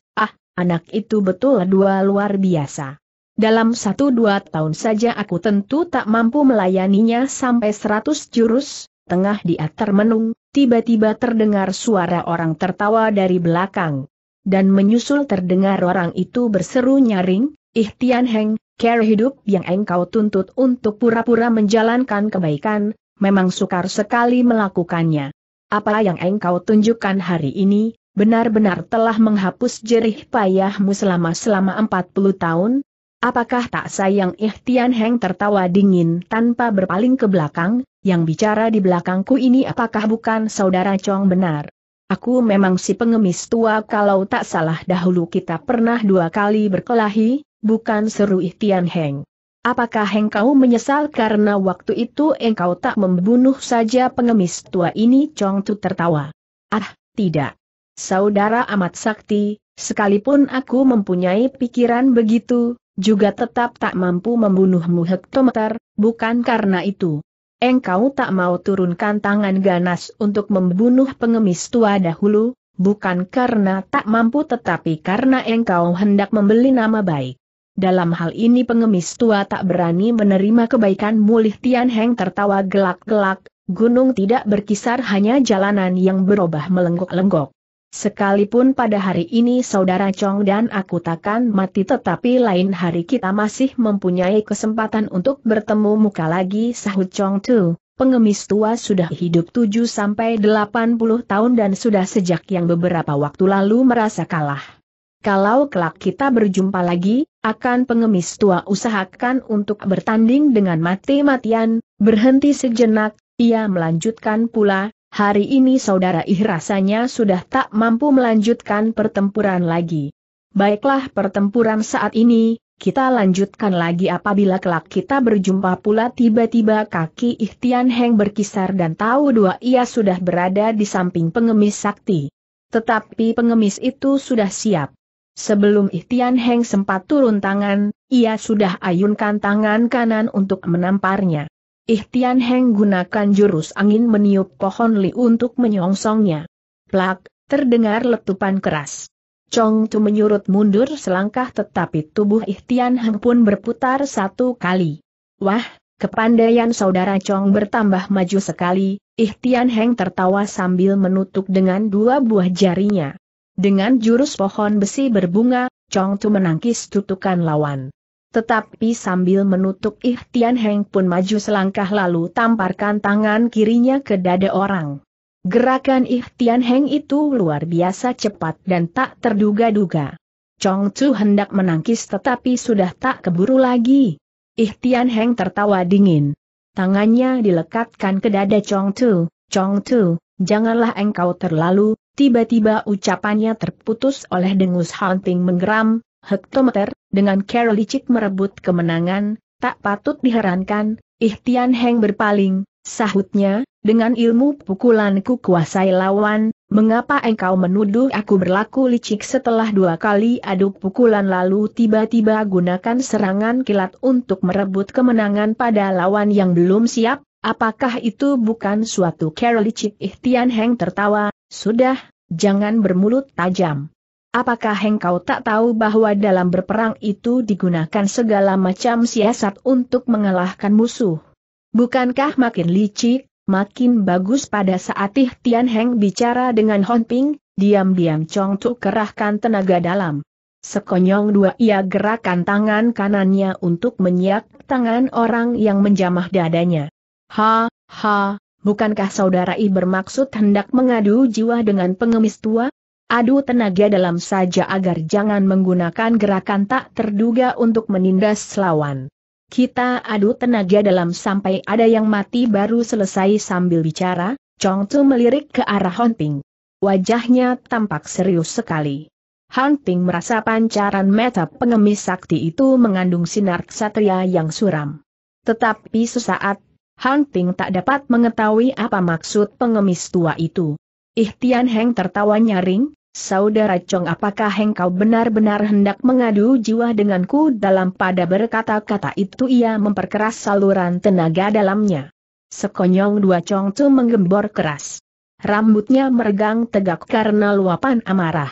anak itu betul dua luar biasa. Dalam satu dua tahun saja aku tentu tak mampu melayaninya sampai seratus jurus, tengah dia termenung, tiba-tiba terdengar suara orang tertawa dari belakang dan menyusul terdengar orang itu berseru nyaring, Ih Tian Heng, care hidup yang engkau tuntut untuk pura-pura menjalankan kebaikan, memang sukar sekali melakukannya. Apa yang engkau tunjukkan hari ini, benar-benar telah menghapus jerih payahmu selama-selama 40 tahun? Apakah tak sayang Ih Tian Heng tertawa dingin tanpa berpaling ke belakang, yang bicara di belakangku ini apakah bukan saudara Chong benar? Aku memang si pengemis tua kalau tak salah dahulu kita pernah dua kali berkelahi, bukan seru Ihtian Heng. Apakah engkau menyesal karena waktu itu engkau tak membunuh saja pengemis tua ini Chong Tu tertawa. Ah, tidak. Saudara amat sakti, sekalipun aku mempunyai pikiran begitu, juga tetap tak mampu membunuhmu hektometer, bukan karena itu engkau tak mau turunkan tangan ganas untuk membunuh pengemis tua dahulu, bukan karena tak mampu tetapi karena engkau hendak membeli nama baik. Dalam hal ini pengemis tua tak berani menerima kebaikan mulih Tian Heng tertawa gelak-gelak, gunung tidak berkisar hanya jalanan yang berubah melenggok-lenggok. Sekalipun pada hari ini saudara Chong dan aku takkan mati tetapi lain hari kita masih mempunyai kesempatan untuk bertemu muka lagi sahut Chong Tu. Pengemis tua sudah hidup 7 sampai 80 tahun dan sudah sejak yang beberapa waktu lalu merasa kalah. Kalau kelak kita berjumpa lagi, akan pengemis tua usahakan untuk bertanding dengan mati-matian, berhenti sejenak, ia melanjutkan pula, hari ini saudara ih rasanya sudah tak mampu melanjutkan pertempuran lagi. Baiklah pertempuran saat ini, kita lanjutkan lagi apabila kelak kita berjumpa pula tiba-tiba kaki Ihtian Heng berkisar dan tahu dua ia sudah berada di samping pengemis sakti. Tetapi pengemis itu sudah siap. Sebelum Ihtian Heng sempat turun tangan, ia sudah ayunkan tangan kanan untuk menamparnya. Ihtian Heng gunakan jurus angin meniup pohon li untuk menyongsongnya. Plak, terdengar letupan keras. Chong Tu menyurut mundur selangkah tetapi tubuh Ihtian Heng pun berputar satu kali. Wah, kepandaian saudara Chong bertambah maju sekali, Ihtian Heng tertawa sambil menutup dengan dua buah jarinya. Dengan jurus pohon besi berbunga, Chong Tu menangkis tutukan lawan tetapi sambil menutup Ihtian Heng pun maju selangkah lalu tamparkan tangan kirinya ke dada orang. Gerakan Ihtian Heng itu luar biasa cepat dan tak terduga-duga. Chong Chu hendak menangkis tetapi sudah tak keburu lagi. Ihtian Heng tertawa dingin. Tangannya dilekatkan ke dada Chong Tu. Chong Tu, janganlah engkau terlalu, tiba-tiba ucapannya terputus oleh dengus Hunting menggeram, hektometer, dengan cara licik merebut kemenangan, tak patut diherankan, Ihtian Heng berpaling, sahutnya, dengan ilmu pukulanku kuasai lawan, mengapa engkau menuduh aku berlaku licik setelah dua kali adu pukulan lalu tiba-tiba gunakan serangan kilat untuk merebut kemenangan pada lawan yang belum siap, apakah itu bukan suatu cara licik? Ihtian Heng tertawa, sudah, jangan bermulut tajam. Apakah engkau tak tahu bahwa dalam berperang itu digunakan segala macam siasat untuk mengalahkan musuh? Bukankah makin licik, makin bagus pada saat Tih Tian Heng bicara dengan Hon Ping, diam-diam Chong Tu kerahkan tenaga dalam. Sekonyong dua ia gerakan tangan kanannya untuk menyiap tangan orang yang menjamah dadanya. Ha, ha, Bukankah saudara I bermaksud hendak mengadu jiwa dengan pengemis tua? Adu tenaga dalam saja agar jangan menggunakan gerakan tak terduga untuk menindas lawan. Kita adu tenaga dalam sampai ada yang mati baru selesai sambil bicara, Chong Tu melirik ke arah Hon Ping. Wajahnya tampak serius sekali. Han Ping merasa pancaran mata pengemis sakti itu mengandung sinar ksatria yang suram. Tetapi sesaat, Han Ping tak dapat mengetahui apa maksud pengemis tua itu. Ihtian Heng tertawa nyaring, Saudara Chong apakah engkau benar-benar hendak mengadu jiwa denganku dalam pada berkata-kata itu ia memperkeras saluran tenaga dalamnya. Sekonyong dua Chong Tu menggembor keras. Rambutnya meregang tegak karena luapan amarah.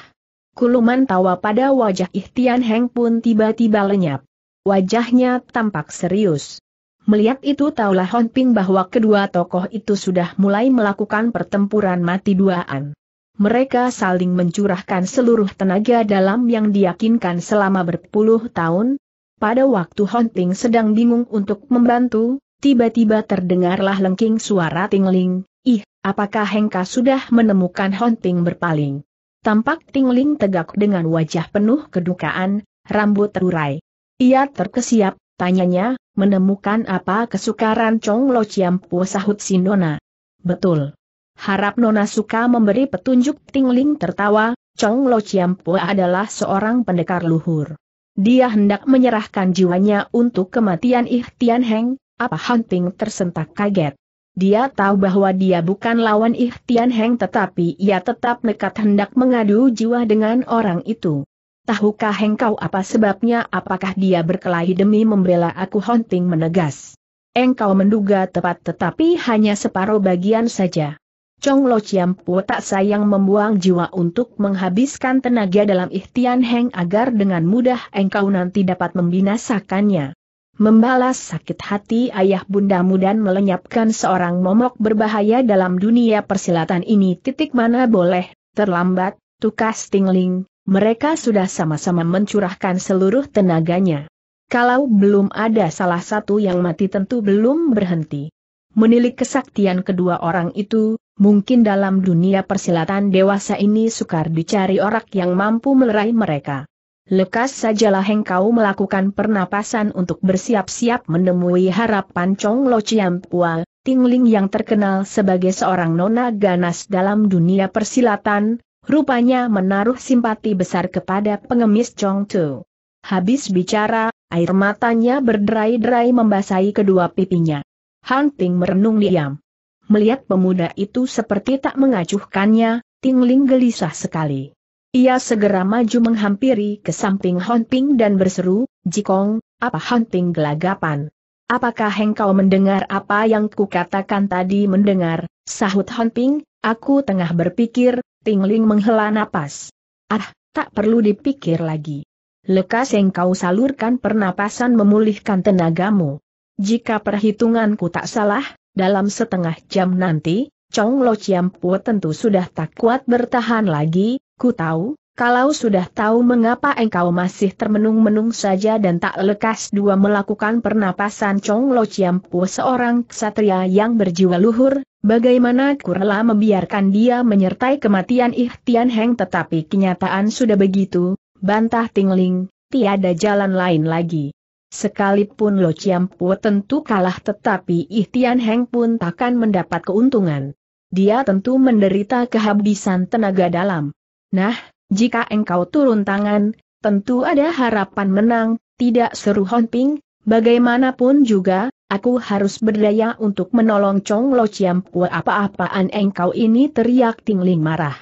Kuluman tawa pada wajah Ihtian Heng pun tiba-tiba lenyap. Wajahnya tampak serius. Melihat itu taulah Hon Ping bahwa kedua tokoh itu sudah mulai melakukan pertempuran mati duaan. Mereka saling mencurahkan seluruh tenaga dalam yang diyakinkan selama berpuluh tahun. Pada waktu Hon Ping sedang bingung untuk membantu, Tiba-tiba terdengarlah lengking suara Tingling, ih, apakah Hengka sudah menemukan Honting berpaling? Tampak Tingling tegak dengan wajah penuh kedukaan, rambut terurai. Ia terkesiap, tanyanya, menemukan apa kesukaran Chong Lo Chiampu sahut si Nona. Betul. Harap Nona suka memberi petunjuk Tingling tertawa, Chong Lo Chiampu adalah seorang pendekar luhur. Dia hendak menyerahkan jiwanya untuk kematian Ihtian Heng, apa Hunting tersentak kaget. Dia tahu bahwa dia bukan lawan Ihtian Heng tetapi ia tetap nekat hendak mengadu jiwa dengan orang itu. Tahukah engkau apa sebabnya apakah dia berkelahi demi membela aku Hunting menegas. Engkau menduga tepat tetapi hanya separuh bagian saja. Chong Lo Chiampu tak sayang membuang jiwa untuk menghabiskan tenaga dalam Ihtian Heng agar dengan mudah engkau nanti dapat membinasakannya. Membalas sakit hati ayah bunda mudan melenyapkan seorang momok berbahaya dalam dunia persilatan ini titik mana boleh, terlambat, tukas tingling, mereka sudah sama-sama mencurahkan seluruh tenaganya. Kalau belum ada salah satu yang mati tentu belum berhenti. Menilik kesaktian kedua orang itu, mungkin dalam dunia persilatan dewasa ini sukar dicari orang yang mampu melerai mereka. Lekas sajalah engkau melakukan pernapasan untuk bersiap-siap menemui harapan Chong Lo Chiampua, Tingling yang terkenal sebagai seorang nona ganas dalam dunia persilatan, rupanya menaruh simpati besar kepada pengemis Chong Tu. Habis bicara, air matanya berderai-derai membasahi kedua pipinya. Han Ping merenung diam. Melihat pemuda itu seperti tak mengacuhkannya, Tingling gelisah sekali. Ia segera maju menghampiri ke samping Hon Ping dan berseru, Jikong, apa Hon Ping gelagapan? Apakah engkau mendengar apa yang kukatakan tadi mendengar? Sahut Hon Ping, aku tengah berpikir, Tingling menghela napas. Ah, tak perlu dipikir lagi. Lekas engkau salurkan pernapasan memulihkan tenagamu. Jika perhitunganku tak salah, dalam setengah jam nanti, Chong Lo Chiampu tentu sudah tak kuat bertahan lagi, Ku tahu, kalau sudah tahu mengapa engkau masih termenung-menung saja dan tak lekas dua melakukan pernapasan Chong Lo Chiampu seorang ksatria yang berjiwa luhur, bagaimana ku rela membiarkan dia menyertai kematian Ihtian Heng tetapi kenyataan sudah begitu, bantah Tingling, tiada jalan lain lagi. Sekalipun Lo Chiampu tentu kalah tetapi Ihtian Heng pun takkan mendapat keuntungan. Dia tentu menderita kehabisan tenaga dalam. Nah, jika engkau turun tangan, tentu ada harapan menang, tidak seru Hon Ping, bagaimanapun juga, aku harus berdaya untuk menolong Chong Lo Chiampu apa-apaan engkau ini? teriak Tingling marah.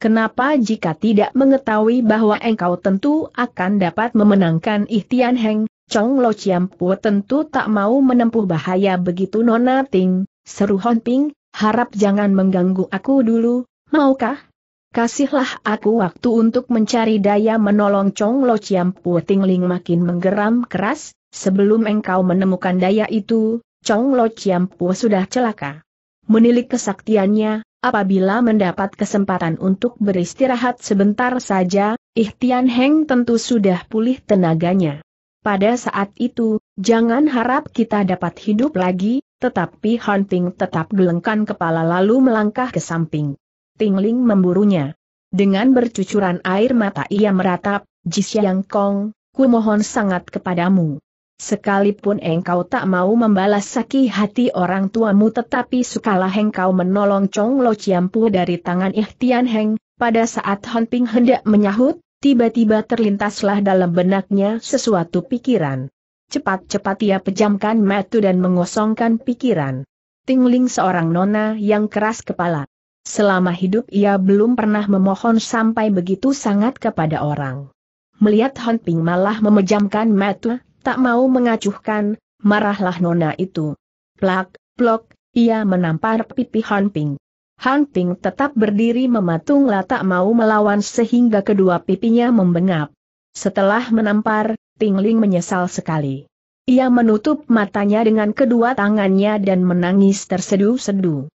Kenapa jika tidak mengetahui bahwa engkau tentu akan dapat memenangkan? Ihtian Heng, Chong Lo Chiampu tentu tak mau menempuh bahaya begitu Nona Ting, seru Hon Ping, harap jangan mengganggu aku dulu, maukah? Kasihlah aku waktu untuk mencari daya menolong Chong Lo Chiampu Tingling makin menggeram keras, sebelum engkau menemukan daya itu, Chong Lo Chiampu sudah celaka. Menilik kesaktiannya, apabila mendapat kesempatan untuk beristirahat sebentar saja, Ihtian Heng tentu sudah pulih tenaganya. Pada saat itu, jangan harap kita dapat hidup lagi, tetapi Han Ping tetap gelengkan kepala lalu melangkah ke samping. Ting Ling memburunya. Dengan bercucuran air mata ia meratap, Xiang Kong, ku mohon sangat kepadamu. Sekalipun engkau tak mau membalas sakit hati orang tuamu tetapi sukalah engkau menolong Chong Lo Chiampu dari tangan Ihtian Heng, pada saat Han Ping hendak menyahut, tiba-tiba terlintaslah dalam benaknya sesuatu pikiran. Cepat-cepat ia pejamkan mata dan mengosongkan pikiran. Tingling seorang nona yang keras kepala. Selama hidup ia belum pernah memohon sampai begitu sangat kepada orang. Melihat Han Ping malah memejamkan mata, tak mau mengacuhkan, marahlah nona itu. Plak, plok, ia menampar pipi Han Ping. Han Ping tetap berdiri mematunglah tak mau melawan sehingga kedua pipinya membengap. Setelah menampar, Tingling menyesal sekali. Ia menutup matanya dengan kedua tangannya dan menangis terseduh-seduh.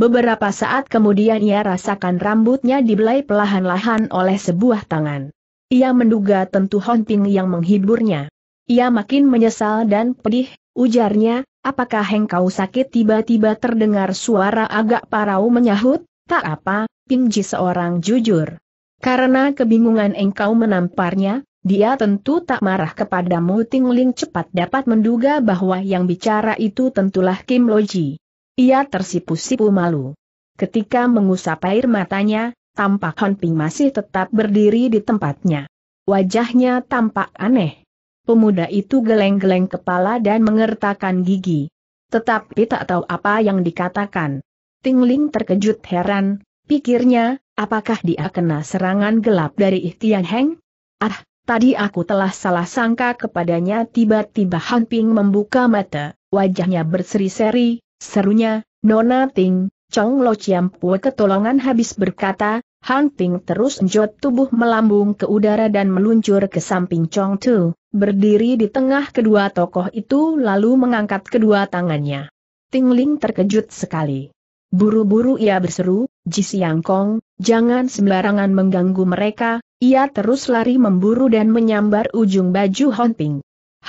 Beberapa saat kemudian ia rasakan rambutnya dibelai pelahan-lahan oleh sebuah tangan. Ia menduga tentu Honting yang menghiburnya. Ia makin menyesal dan pedih, ujarnya, apakah engkau sakit tiba-tiba terdengar suara agak parau menyahut, tak apa, Pingji seorang jujur. Karena kebingungan engkau menamparnya, dia tentu tak marah kepadamu Ting Ling cepat dapat menduga bahwa yang bicara itu tentulah Kim Loji. Ia tersipu-sipu malu. Ketika mengusap air matanya, tampak Hon Ping masih tetap berdiri di tempatnya. Wajahnya tampak aneh. Pemuda itu geleng-geleng kepala dan mengertakkan gigi. Tetapi tak tahu apa yang dikatakan. Ting Ling terkejut heran, pikirnya, apakah dia kena serangan gelap dari Ihtian Heng? Ah, Tadi aku telah salah sangka kepadanya tiba-tiba Han Ping membuka mata, wajahnya berseri-seri, serunya, Nona Ting, Chong Lo Chiampu ketolongan habis berkata, Han Ping terus enjot tubuh melambung ke udara dan meluncur ke samping Chong Tu, berdiri di tengah kedua tokoh itu lalu mengangkat kedua tangannya. Ting Ling terkejut sekali. Buru-buru ia berseru, Ji Siang Kong, jangan sembarangan mengganggu mereka, ia terus lari memburu dan menyambar ujung baju Han Ping.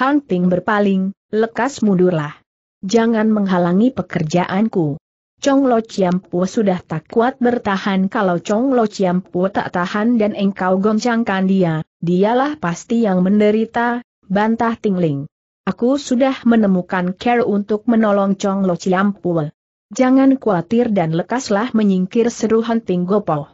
Han Ping berpaling, lekas mundurlah. Jangan menghalangi pekerjaanku. Chong Lo Chiampu sudah tak kuat bertahan kalau Chong Lo Chiampu tak tahan dan engkau goncangkan dia, dialah pasti yang menderita, bantah Tingling. Aku sudah menemukan care untuk menolong Chong Lo Chiampu. Jangan khawatir dan lekaslah menyingkir seru Hunting Gopo.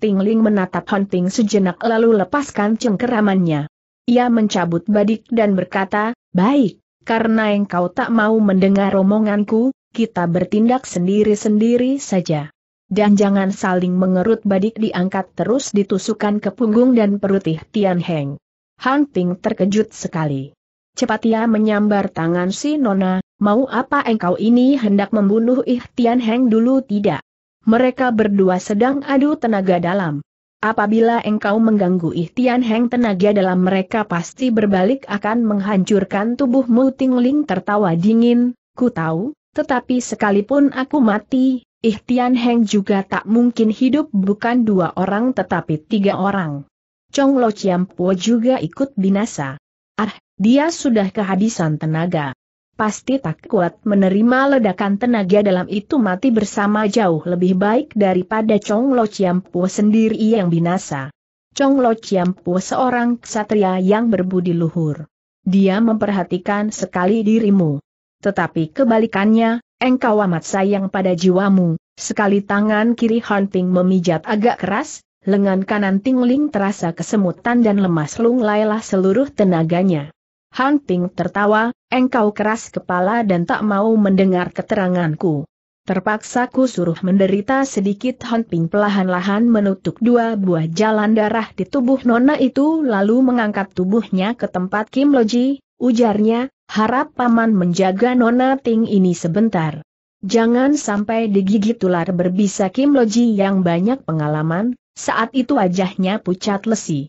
Tingling menatap Hunting sejenak lalu lepaskan cengkeramannya. Ia mencabut badik dan berkata, baik, karena engkau tak mau mendengar omonganku, kita bertindak sendiri-sendiri saja. Dan jangan saling mengerut badik diangkat terus ditusukkan ke punggung dan perut Tian Heng. Hang Ping terkejut sekali. Cepat ia menyambar tangan si Nona, mau apa engkau ini hendak membunuh Ihtian Heng dulu tidak? Mereka berdua sedang adu tenaga dalam. Apabila engkau mengganggu Ihtian Heng tenaga dalam mereka pasti berbalik akan menghancurkan tubuhmu Tingling tertawa dingin, ku tahu, tetapi sekalipun aku mati, Ihtian Heng juga tak mungkin hidup bukan dua orang tetapi tiga orang. Chong Lo Chiampo juga ikut binasa. Ah, dia sudah kehabisan tenaga. Pasti tak kuat menerima ledakan tenaga dalam itu mati bersama jauh lebih baik daripada Chong Lo Chiampu sendiri yang binasa. Chong Lo Chiampu seorang ksatria yang berbudi luhur. Dia memperhatikan sekali dirimu. Tetapi kebalikannya, engkau amat sayang pada jiwamu, sekali tangan kiri Hunting memijat agak keras, lengan kanan Tingling terasa kesemutan dan lemas lunglailah seluruh tenaganya. Han Ping tertawa, engkau keras kepala dan tak mau mendengar keteranganku. Terpaksa ku suruh menderita sedikit Han Ping pelahan-lahan menutup dua buah jalan darah di tubuh nona itu lalu mengangkat tubuhnya ke tempat Kim Loji, ujarnya, harap paman menjaga nona Ting ini sebentar. Jangan sampai digigit ular berbisa Kim Loji yang banyak pengalaman, saat itu wajahnya pucat lesi.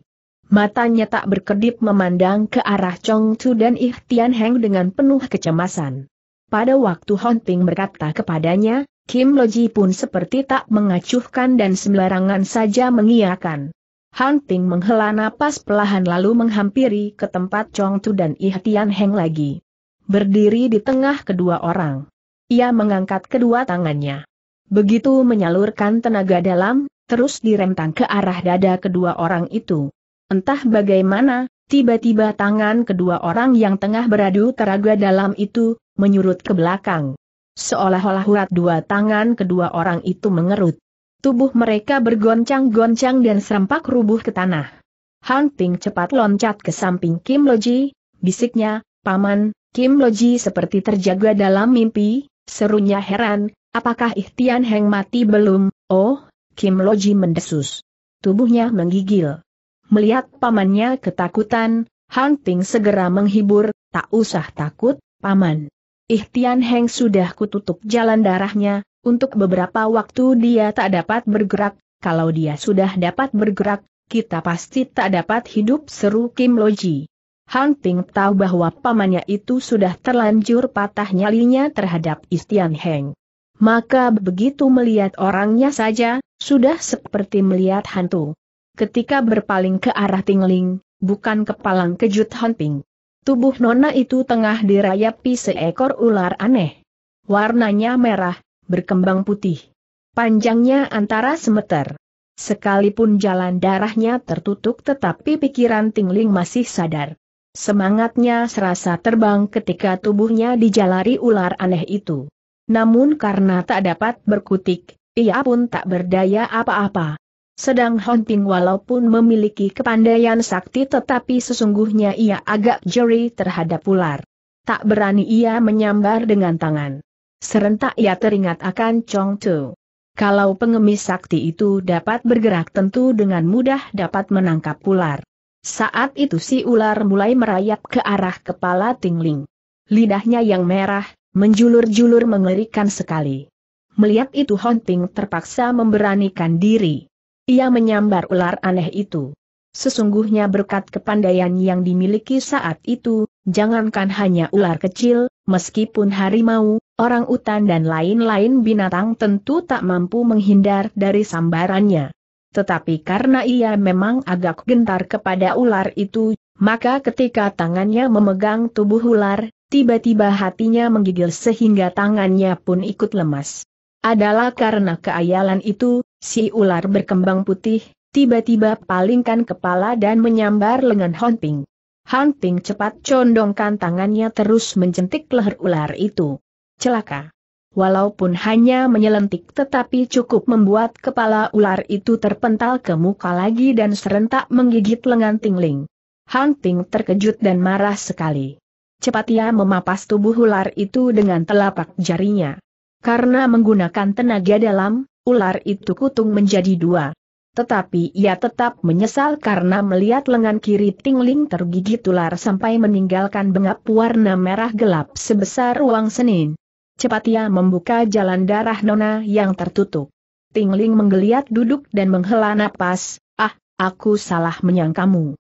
Matanya tak berkedip memandang ke arah Chong Tu dan Tian Heng dengan penuh kecemasan. Pada waktu Hon Ping berkata kepadanya, Kim Loji pun seperti tak mengacuhkan dan sembarangan saja mengiyakan. Han Ping menghela napas pelahan lalu menghampiri ke tempat Chong Tu dan Tian Heng lagi. Berdiri di tengah kedua orang. ia mengangkat kedua tangannya. Begitu menyalurkan tenaga dalam, terus direntang ke arah dada kedua orang itu. Entah bagaimana, tiba-tiba tangan kedua orang yang tengah beradu tenaga dalam itu, menyurut ke belakang. Seolah-olah urat dua tangan kedua orang itu mengerut. Tubuh mereka bergoncang-goncang dan serempak rubuh ke tanah. Han Ping cepat loncat ke samping Kim Loji, bisiknya, Paman, Kim Loji seperti terjaga dalam mimpi, serunya heran, apakah Ihtian Heng mati belum? Oh, Kim Loji mendesus. Tubuhnya menggigil. Melihat pamannya ketakutan, Han Ping segera menghibur, tak usah takut, Paman. Ihtian Heng sudah kututup jalan darahnya, untuk beberapa waktu dia tak dapat bergerak, kalau dia sudah dapat bergerak, kita pasti tak dapat hidup seru Kim Loji. Han Ping tahu bahwa pamannya itu sudah terlanjur patah nyalinya terhadap Istian Heng. Maka begitu melihat orangnya saja, sudah seperti melihat hantu. Ketika berpaling ke arah Tingling, bukan kepalang kejut Han Ping. Tubuh nona itu tengah dirayapi seekor ular aneh. Warnanya merah, berkembang putih. Panjangnya antara semeter. Sekalipun jalan darahnya tertutup tetapi pikiran Tingling masih sadar. Semangatnya serasa terbang ketika tubuhnya dijalari ular aneh itu. Namun karena tak dapat berkutik, ia pun tak berdaya apa-apa. Sedang Honting walaupun memiliki kepandaian sakti tetapi sesungguhnya ia agak jeri terhadap ular. Tak berani ia menyambar dengan tangan. Serentak ia teringat akan Chong Tu. Kalau pengemis sakti itu dapat bergerak tentu dengan mudah dapat menangkap ular. Saat itu si ular mulai merayap ke arah kepala Tingling. Lidahnya yang merah, menjulur-julur mengerikan sekali. Melihat itu Honting terpaksa memberanikan diri. Ia menyambar ular aneh itu. Sesungguhnya berkat kepandaian yang dimiliki saat itu, jangankan hanya ular kecil, meskipun harimau, orang utan dan lain-lain binatang tentu tak mampu menghindar dari sambarannya. Tetapi karena ia memang agak gentar kepada ular itu, maka ketika tangannya memegang tubuh ular, tiba-tiba hatinya menggigil sehingga tangannya pun ikut lemas. Adalah karena keayalan itu, si ular berkembang putih, tiba-tiba palingkan kepala dan menyambar lengan Honping. Honping cepat condongkan tangannya terus mencentik leher ular itu celaka. Walaupun hanya menyelentik tetapi cukup membuat kepala ular itu terpental ke muka lagi dan serentak menggigit lengan Tingling. Han Ting terkejut dan marah sekali. Cepat ia memapas tubuh ular itu dengan telapak jarinya. Karena menggunakan tenaga dalam, ular itu kutung menjadi dua. Tetapi ia tetap menyesal karena melihat lengan kiri Tingling tergigit ular sampai meninggalkan bengap warna merah gelap sebesar ruang senin. Cepat ia membuka jalan darah Nona yang tertutup. Tingling menggeliat duduk dan menghela napas, ah, aku salah menyangkamu.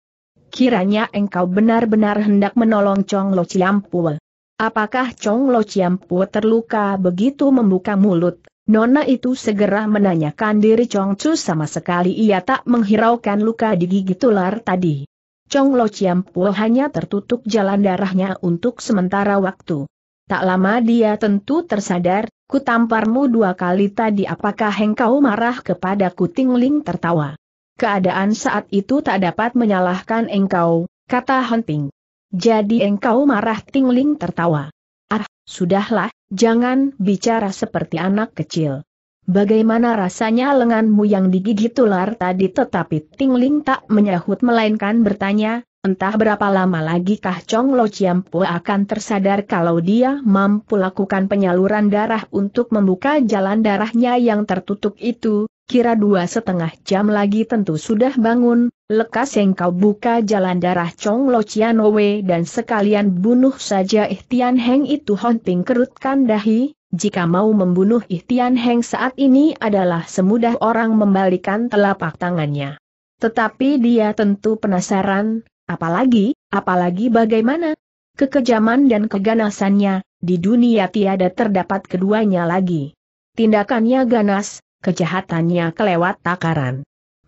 Kiranya engkau benar-benar hendak menolong Chong Lo Chiampu. Apakah Chong Lo Chiampu terluka begitu membuka mulut? Nona itu segera menanyakan diri Chong Chu sama sekali ia tak menghiraukan luka digigit ular tadi. Chong Lo Chiampu hanya tertutup jalan darahnya untuk sementara waktu. Tak lama dia tentu tersadar, ku tamparmu dua kali tadi apakah engkau marah kepada Kutingling tertawa. Keadaan saat itu tak dapat menyalahkan engkau, kata Honping. Jadi engkau marah Tingling tertawa. Ah, sudahlah, jangan bicara seperti anak kecil. Bagaimana rasanya lenganmu yang digigit ular tadi tetapi Tingling tak menyahut melainkan bertanya, Entah berapa lama lagi kah Chong Lo Chiampu akan tersadar kalau dia mampu lakukan penyaluran darah untuk membuka jalan darahnya yang tertutup itu, kira dua setengah jam lagi tentu sudah bangun, lekas engkau buka jalan darah Chong Lo Chianowe dan sekalian bunuh saja Ihtian Heng itu Honping kerutkan dahi, jika mau membunuh Ihtian Heng saat ini adalah semudah orang membalikan telapak tangannya. Tetapi dia tentu penasaran, Apalagi, apalagi bagaimana? Kekejaman dan keganasannya, di dunia tiada terdapat keduanya lagi. Tindakannya ganas, kejahatannya kelewat takaran.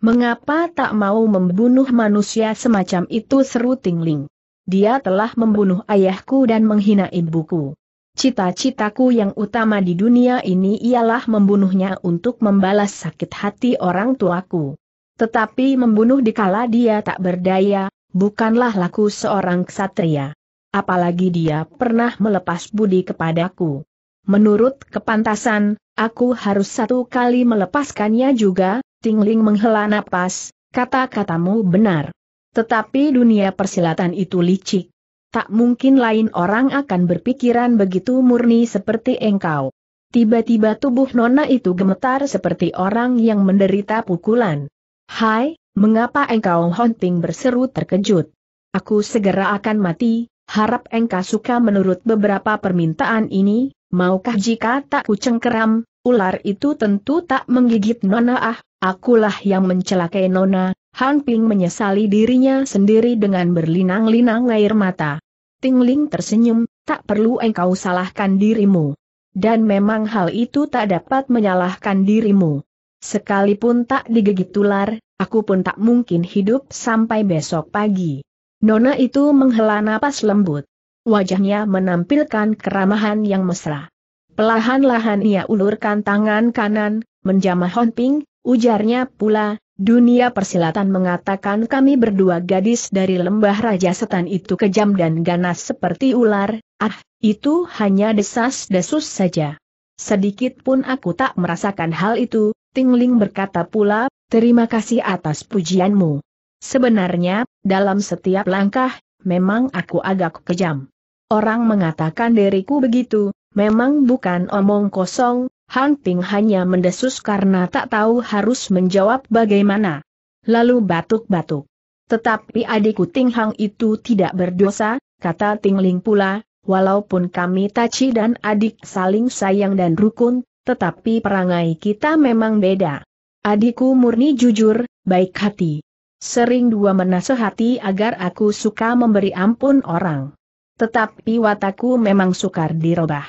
Mengapa tak mau membunuh manusia semacam itu seru Tingling? Dia telah membunuh ayahku dan menghina ibuku. Cita-citaku yang utama di dunia ini ialah membunuhnya untuk membalas sakit hati orang tuaku. Tetapi membunuh dikala dia tak berdaya, bukanlah laku seorang ksatria. Apalagi dia pernah melepas budi kepadaku. Menurut kepantasan, aku harus satu kali melepaskannya juga, Tingling menghela napas, kata-katamu benar. Tetapi dunia persilatan itu licik tak mungkin lain orang akan berpikiran begitu murni seperti engkau. Tiba-tiba tubuh nona itu gemetar seperti orang yang menderita pukulan. Hai, mengapa engkau honting berseru terkejut? Aku segera akan mati, harap engkau suka menurut beberapa permintaan ini, maukah jika tak kucengkeram, ular itu tentu tak menggigit nona ah, akulah yang mencelakai nona, Han Ping menyesali dirinya sendiri dengan berlinang-linang air mata. Tingling tersenyum, tak perlu engkau salahkan dirimu. Dan memang hal itu tak dapat menyalahkan dirimu. Sekalipun tak digigit ular, aku pun tak mungkin hidup sampai besok pagi. Nona itu menghela napas lembut. Wajahnya menampilkan keramahan yang mesra. Pelahan-lahan ia ulurkan tangan kanan, menjamah Honping, ujarnya pula, Dunia persilatan mengatakan kami berdua gadis dari lembah Raja Setan itu kejam dan ganas seperti ular, ah, itu hanya desas-desus saja. Sedikit pun aku tak merasakan hal itu, Tingling berkata pula, terima kasih atas pujianmu. Sebenarnya, dalam setiap langkah, memang aku agak kejam. Orang mengatakan diriku begitu, memang bukan omong kosong, Han Ping hanya mendesus karena tak tahu harus menjawab bagaimana. Lalu batuk-batuk. Tetapi adikku Ting Hang itu tidak berdosa, kata Ting Ling pula, walaupun kami Taci dan adik saling sayang dan rukun, tetapi perangai kita memang beda. Adikku murni jujur, baik hati. Sering dua menasehati agar aku suka memberi ampun orang. Tetapi wataku memang sukar dirubah.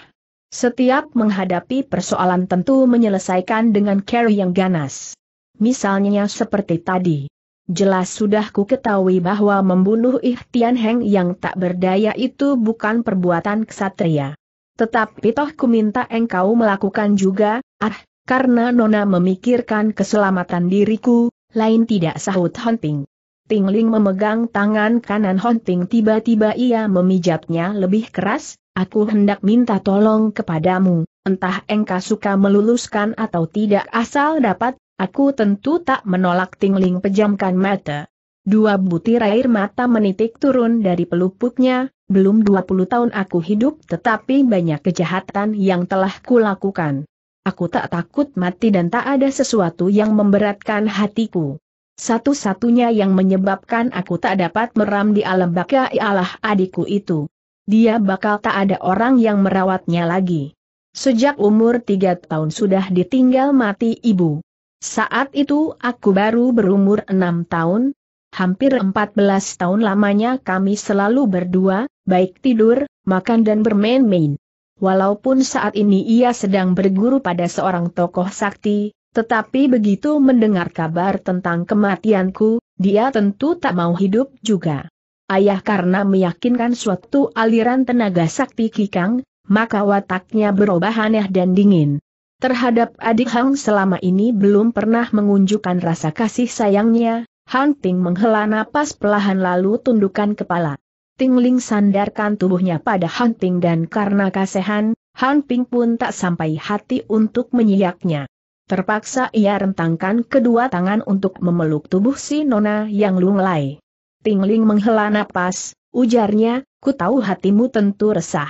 Setiap menghadapi persoalan tentu menyelesaikan dengan cara yang ganas. Misalnya seperti tadi. Jelas sudah ku ketahui bahwa membunuh Ihtian Heng yang tak berdaya itu bukan perbuatan ksatria. Tetapi toh ku minta engkau melakukan juga, ah, karena Nona memikirkan keselamatan diriku, lain tidak sahut Honting. Tingling memegang tangan kanan Honting tiba-tiba ia memijatnya lebih keras, Aku hendak minta tolong kepadamu, entah engkau suka meluluskan atau tidak asal dapat, aku tentu tak menolak tingling pejamkan mata. Dua butir air mata menitik turun dari pelupuknya, belum 20 tahun aku hidup tetapi banyak kejahatan yang telah kulakukan. Aku tak takut mati dan tak ada sesuatu yang memberatkan hatiku. Satu-satunya yang menyebabkan aku tak dapat meram di alam baka ialah adikku itu dia bakal tak ada orang yang merawatnya lagi. Sejak umur tiga tahun sudah ditinggal mati ibu. Saat itu aku baru berumur enam tahun, hampir empat belas tahun lamanya kami selalu berdua, baik tidur, makan dan bermain-main. Walaupun saat ini ia sedang berguru pada seorang tokoh sakti, tetapi begitu mendengar kabar tentang kematianku, dia tentu tak mau hidup juga ayah karena meyakinkan suatu aliran tenaga sakti Kikang, maka wataknya berubah aneh dan dingin. Terhadap adik Hang selama ini belum pernah mengunjukkan rasa kasih sayangnya, Hang Ting menghela napas pelahan lalu tundukkan kepala. Ting Ling sandarkan tubuhnya pada Hang Ting dan karena kasihan, Hang Ping pun tak sampai hati untuk menyiaknya. Terpaksa ia rentangkan kedua tangan untuk memeluk tubuh si Nona yang lunglai. Tingling menghela napas, ujarnya, ku tahu hatimu tentu resah.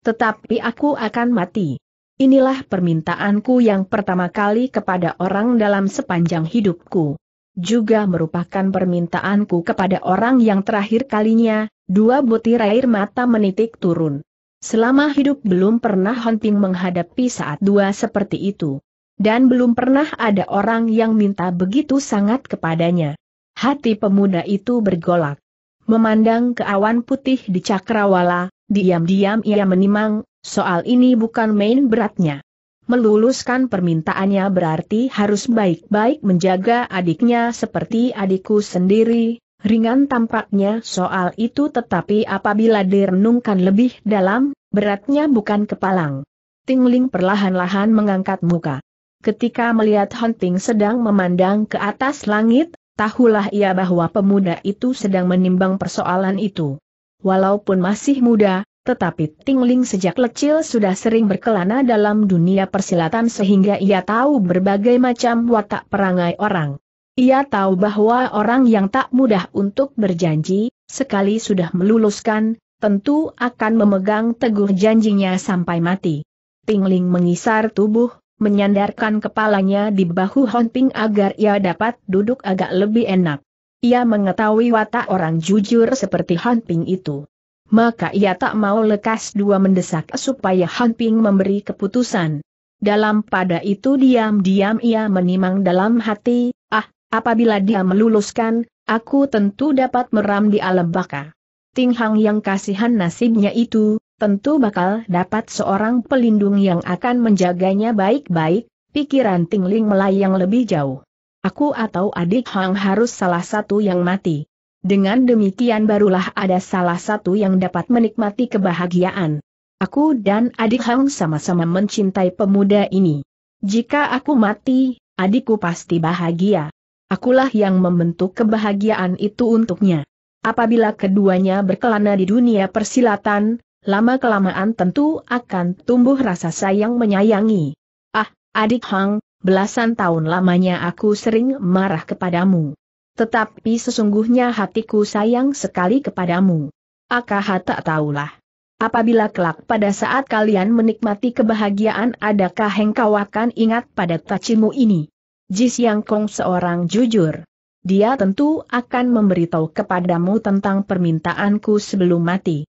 Tetapi aku akan mati. Inilah permintaanku yang pertama kali kepada orang dalam sepanjang hidupku. Juga merupakan permintaanku kepada orang yang terakhir kalinya, dua butir air mata menitik turun. Selama hidup belum pernah Honting menghadapi saat dua seperti itu. Dan belum pernah ada orang yang minta begitu sangat kepadanya. Hati pemuda itu bergolak. Memandang ke awan putih di cakrawala, diam-diam ia menimang, soal ini bukan main beratnya. Meluluskan permintaannya berarti harus baik-baik menjaga adiknya seperti adikku sendiri, ringan tampaknya soal itu tetapi apabila direnungkan lebih dalam, Beratnya bukan kepalang. Tingling perlahan-lahan mengangkat muka. Ketika melihat Hunting sedang memandang ke atas langit, tahulah ia bahwa pemuda itu sedang menimbang persoalan itu. Walaupun masih muda, tetapi Tingling sejak kecil sudah sering berkelana dalam dunia persilatan sehingga ia tahu berbagai macam watak perangai orang. Ia tahu bahwa orang yang tak mudah untuk berjanji, sekali sudah meluluskan, tentu akan memegang teguh janjinya sampai mati. Tingling mengisar tubuh, menyandarkan kepalanya di bahu Honping agar ia dapat duduk agak lebih enak. Ia mengetahui watak orang jujur seperti Honping itu. Maka ia tak mau lekas dua mendesak supaya Honping memberi keputusan. Dalam pada itu diam-diam ia menimang dalam hati, ah, apabila dia meluluskan, aku tentu dapat meram di alam baka. Ting Hang yang kasihan nasibnya itu, tentu bakal dapat seorang pelindung yang akan menjaganya baik-baik, pikiran Tingling melayang lebih jauh. Aku atau adik Hang harus salah satu yang mati. Dengan demikian barulah ada salah satu yang dapat menikmati kebahagiaan. Aku dan adik Hang sama-sama mencintai pemuda ini. Jika aku mati, adikku pasti bahagia. Akulah yang membentuk kebahagiaan itu untuknya. Apabila keduanya berkelana di dunia persilatan, lama-kelamaan tentu akan tumbuh rasa sayang menyayangi. Ah, adik Hang, belasan tahun lamanya aku sering marah kepadamu. Tetapi sesungguhnya hatiku sayang sekali kepadamu. Akah tak tahulah. Apabila kelak pada saat kalian menikmati kebahagiaan adakah engkau akan ingat pada tacimu ini? Jis Yang Kong seorang jujur. Dia tentu akan memberitahu kepadamu tentang permintaanku sebelum mati.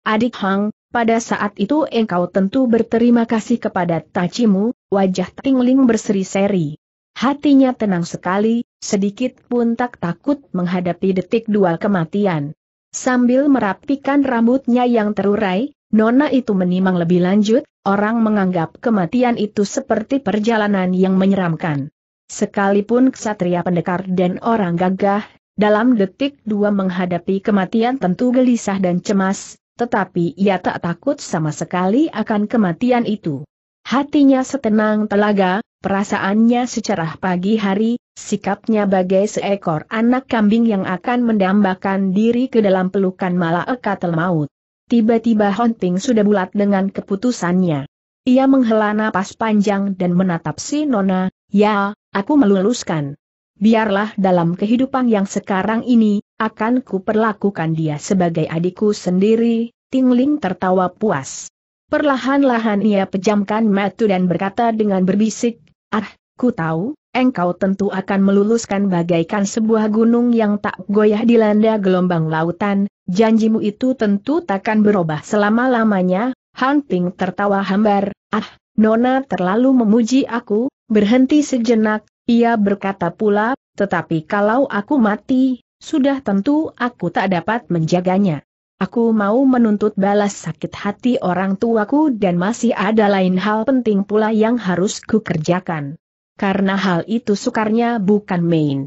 Adik Hang, pada saat itu engkau tentu berterima kasih kepada tacimu, wajah Tingling berseri-seri. Hatinya tenang sekali, sedikit pun tak takut menghadapi detik dua kematian. Sambil merapikan rambutnya yang terurai, Nona itu menimang lebih lanjut, orang menganggap kematian itu seperti perjalanan yang menyeramkan. Sekalipun ksatria pendekar dan orang gagah, dalam detik dua menghadapi kematian tentu gelisah dan cemas, tetapi ia tak takut sama sekali akan kematian itu. Hatinya setenang telaga, perasaannya secerah pagi hari, sikapnya bagai seekor anak kambing yang akan mendambakan diri ke dalam pelukan malaikat maut. Tiba-tiba Honting sudah bulat dengan keputusannya. Ia menghela napas panjang dan menatap si Nona, ya, aku meluluskan. Biarlah dalam kehidupan yang sekarang ini, akan kuperlakukan dia sebagai adikku sendiri, Tingling tertawa puas. Perlahan-lahan ia pejamkan mata dan berkata dengan berbisik, Ah, ku tahu, engkau tentu akan meluluskan bagaikan sebuah gunung yang tak goyah dilanda gelombang lautan, janjimu itu tentu takkan berubah selama-lamanya, Han tertawa hambar, ah, Nona terlalu memuji aku, berhenti sejenak, ia berkata pula, tetapi kalau aku mati, sudah tentu aku tak dapat menjaganya. Aku mau menuntut balas sakit hati orang tuaku dan masih ada lain hal penting pula yang harus ku kerjakan. Karena hal itu sukarnya bukan main.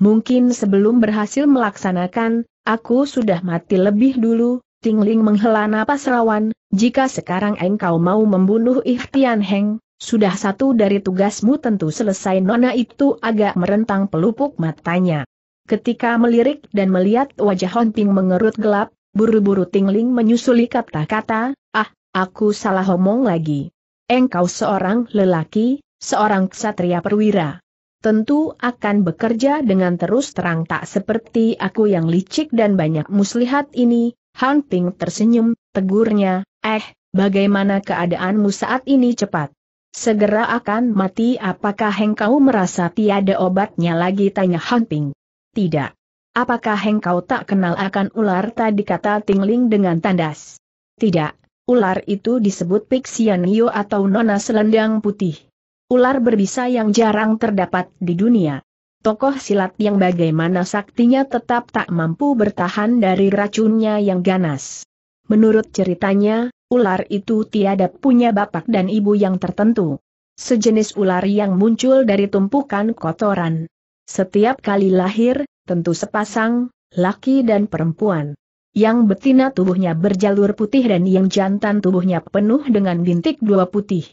Mungkin sebelum berhasil melaksanakan, aku sudah mati lebih dulu, Tingling menghela napas rawan, jika sekarang engkau mau membunuh Ikhtian Heng, sudah satu dari tugasmu tentu selesai nona itu agak merentang pelupuk matanya. Ketika melirik dan melihat wajah Honping mengerut gelap, buru-buru Tingling menyusuli kata-kata, ah, aku salah omong lagi. Engkau seorang lelaki, seorang ksatria perwira. Tentu akan bekerja dengan terus terang tak seperti aku yang licik dan banyak muslihat ini, Han Ping tersenyum, tegurnya, eh, bagaimana keadaanmu saat ini cepat? Segera akan mati apakah engkau merasa tiada obatnya lagi tanya Han Ping. Tidak. Apakah engkau tak kenal akan ular tadi kata Tingling dengan tandas? Tidak, ular itu disebut Pixianio atau Nona Selendang Putih. Ular berbisa yang jarang terdapat di dunia. Tokoh silat yang bagaimana saktinya tetap tak mampu bertahan dari racunnya yang ganas. Menurut ceritanya, ular itu tiada punya bapak dan ibu yang tertentu. Sejenis ular yang muncul dari tumpukan kotoran. Setiap kali lahir, tentu sepasang, laki dan perempuan. Yang betina tubuhnya berjalur putih dan yang jantan tubuhnya penuh dengan bintik dua putih.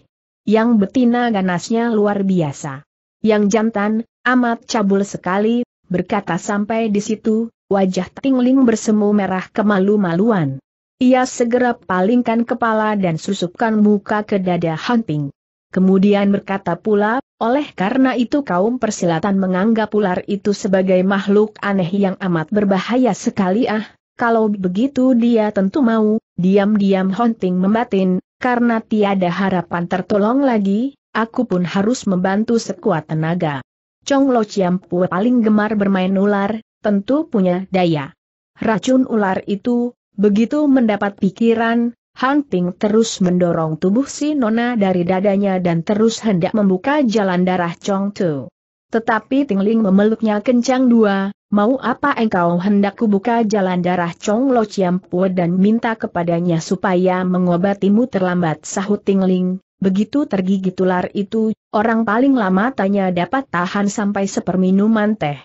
Yang betina ganasnya luar biasa. Yang jantan, amat cabul sekali, berkata sampai di situ, wajah Tingling bersemu merah kemalu-maluan. Ia segera palingkan kepala dan susupkan muka ke dada Hunting. Kemudian berkata pula, oleh karena itu kaum persilatan menganggap ular itu sebagai makhluk aneh yang amat berbahaya sekali ah, kalau begitu dia tentu mau, diam-diam Hunting membatin, karena tiada harapan tertolong lagi, aku pun harus membantu sekuat tenaga. Chong Lo Chiampu paling gemar bermain ular, tentu punya daya. Racun ular itu, Begitu mendapat pikiran, Hunting terus mendorong tubuh si Nona dari dadanya dan terus hendak membuka jalan darah Chong Tu. Tetapi Tingling memeluknya kencang dua, mau apa engkau hendak kubuka jalan darah Chong Lo Chiampu dan minta kepadanya supaya mengobatimu terlambat sahut Tingling. Begitu tergigit ular itu, orang paling lama tanya dapat tahan sampai seperminuman teh.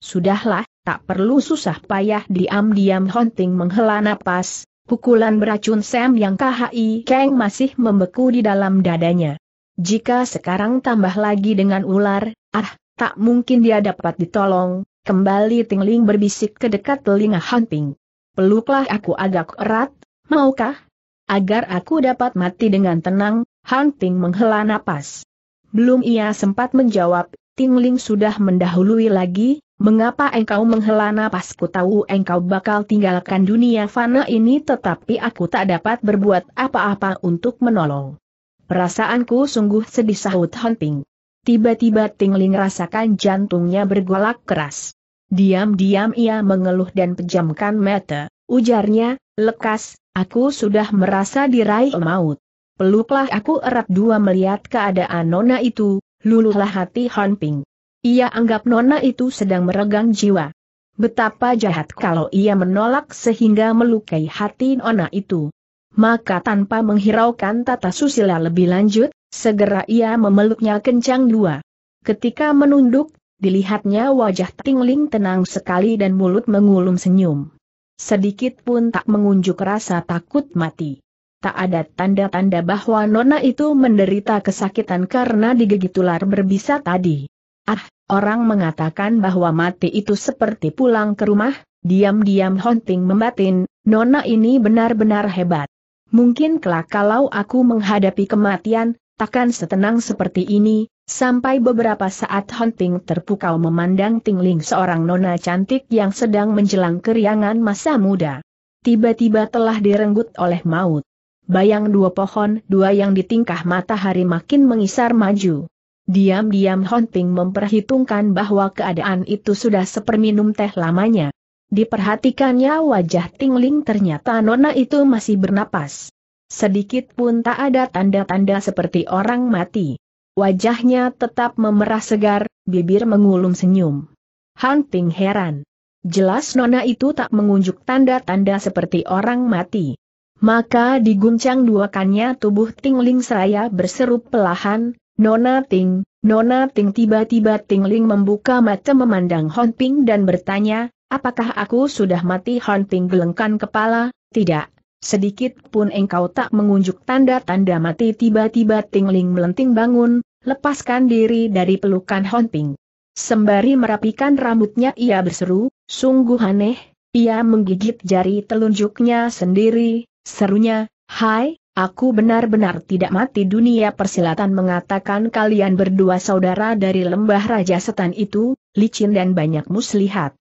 Sudahlah, tak perlu susah payah diam-diam Hunting menghela napas, pukulan beracun Sam yang KHI Kang masih membeku di dalam dadanya. Jika sekarang tambah lagi dengan ular, ah, tak mungkin dia dapat ditolong, kembali Tingling berbisik ke dekat telinga Hunting. Peluklah aku agak erat, maukah? Agar aku dapat mati dengan tenang, Hunting menghela napas. Belum ia sempat menjawab, Tingling sudah mendahului lagi, Mengapa engkau menghela napas ku tahu engkau bakal tinggalkan dunia fana ini tetapi aku tak dapat berbuat apa-apa untuk menolong. Perasaanku sungguh sedih sahut Hunting. Tiba-tiba Tingling rasakan jantungnya bergolak keras. Diam-diam ia mengeluh dan pejamkan mata, ujarnya, lekas, aku sudah merasa diraih maut. Peluklah aku erat dua melihat keadaan nona itu, luluhlah hati Hunting. Ia anggap nona itu sedang meregang jiwa. Betapa jahat kalau ia menolak sehingga melukai hati nona itu. Maka tanpa menghiraukan tata susila lebih lanjut, segera ia memeluknya kencang dua. Ketika menunduk, dilihatnya wajah Tingling tenang sekali dan mulut mengulum senyum. Sedikit pun tak mengunjuk rasa takut mati. Tak ada tanda-tanda bahwa nona itu menderita kesakitan karena digigit ular berbisa tadi. Ah, orang mengatakan bahwa mati itu seperti pulang ke rumah, diam-diam Hunting membatin, nona ini benar-benar hebat. Mungkin kelak kalau aku menghadapi kematian, takkan setenang seperti ini, sampai beberapa saat Hunting terpukau memandang Tingling seorang nona cantik yang sedang menjelang keriangan masa muda. Tiba-tiba telah direnggut oleh maut. Bayang dua pohon, dua yang ditingkah matahari makin mengisar maju. Diam-diam Honting memperhitungkan bahwa keadaan itu sudah seperminum teh lamanya. Diperhatikannya wajah Tingling ternyata nona itu masih bernapas. Sedikit pun tak ada tanda-tanda seperti orang mati. Wajahnya tetap memerah segar, bibir mengulum senyum. Hunting heran. Jelas nona itu tak mengunjuk tanda-tanda seperti orang mati. Maka diguncang duakannya tubuh Tingling seraya berseru pelahan, Nona Ting, Nona Ting tiba-tiba Ting Ling membuka mata memandang Hon Ping dan bertanya, apakah aku sudah mati? Hon Ping gelengkan kepala, tidak, sedikit pun engkau tak mengunjuk tanda-tanda mati. Tiba-tiba Ting Ling melenting bangun, lepaskan diri dari pelukan Hon Ping. Sembari merapikan rambutnya ia berseru, sungguh aneh, ia menggigit jari telunjuknya sendiri, serunya, hai, Aku benar-benar tidak mati dunia persilatan mengatakan kalian berdua saudara dari lembah Raja Setan itu, licin dan banyak muslihat.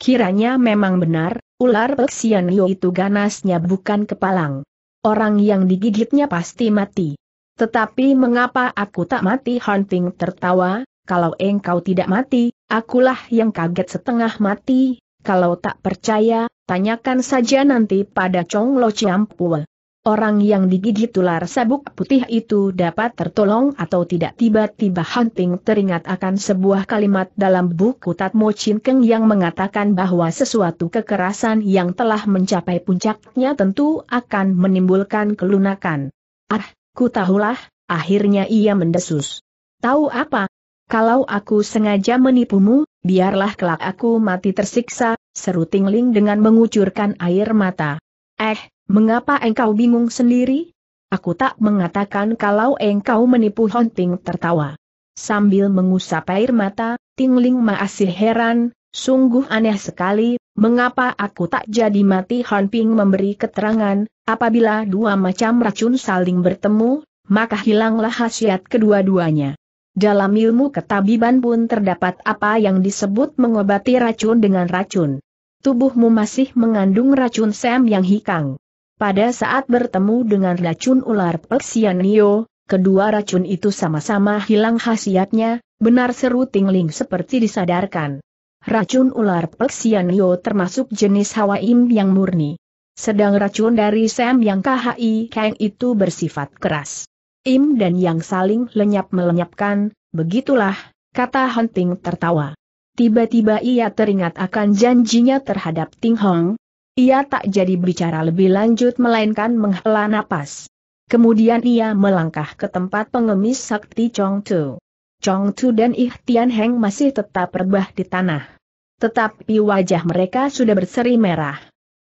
Kiranya memang benar, ular Peksian Yo itu ganasnya bukan kepalang. Orang yang digigitnya pasti mati. Tetapi mengapa aku tak mati Hunting tertawa, kalau engkau tidak mati, akulah yang kaget setengah mati, kalau tak percaya, tanyakan saja nanti pada Chong Lo Chiampul. Orang yang digigit ular sabuk putih itu dapat tertolong atau tidak tiba-tiba Hunting teringat akan sebuah kalimat dalam buku Tatmo Keng yang mengatakan bahwa sesuatu kekerasan yang telah mencapai puncaknya tentu akan menimbulkan kelunakan. Ah, ku tahulah, akhirnya ia mendesus. Tahu apa? Kalau aku sengaja menipumu, biarlah kelak aku mati tersiksa, seru Tingling dengan mengucurkan air mata. Eh, mengapa engkau bingung sendiri? Aku tak mengatakan kalau engkau menipu Honting tertawa. Sambil mengusap air mata, Tingling masih heran, sungguh aneh sekali, mengapa aku tak jadi mati Honping memberi keterangan, apabila dua macam racun saling bertemu, maka hilanglah khasiat kedua-duanya. Dalam ilmu ketabiban pun terdapat apa yang disebut mengobati racun dengan racun. Tubuhmu masih mengandung racun Sam yang hikang. Pada saat bertemu dengan racun ular Peksianio, kedua racun itu sama-sama hilang khasiatnya, benar seru Tingling seperti disadarkan. Racun ular Peksianio termasuk jenis Hawaim yang murni. Sedang racun dari Sam yang KHI Kang itu bersifat keras. Im dan yang saling lenyap-melenyapkan, begitulah, kata Hunting tertawa. Tiba-tiba ia teringat akan janjinya terhadap Ting Hong, ia tak jadi bicara lebih lanjut melainkan menghela napas. Kemudian ia melangkah ke tempat pengemis sakti Chong Tu. Chong Tu dan Ih Tian Heng masih tetap rebah di tanah. Tetapi wajah mereka sudah berseri merah.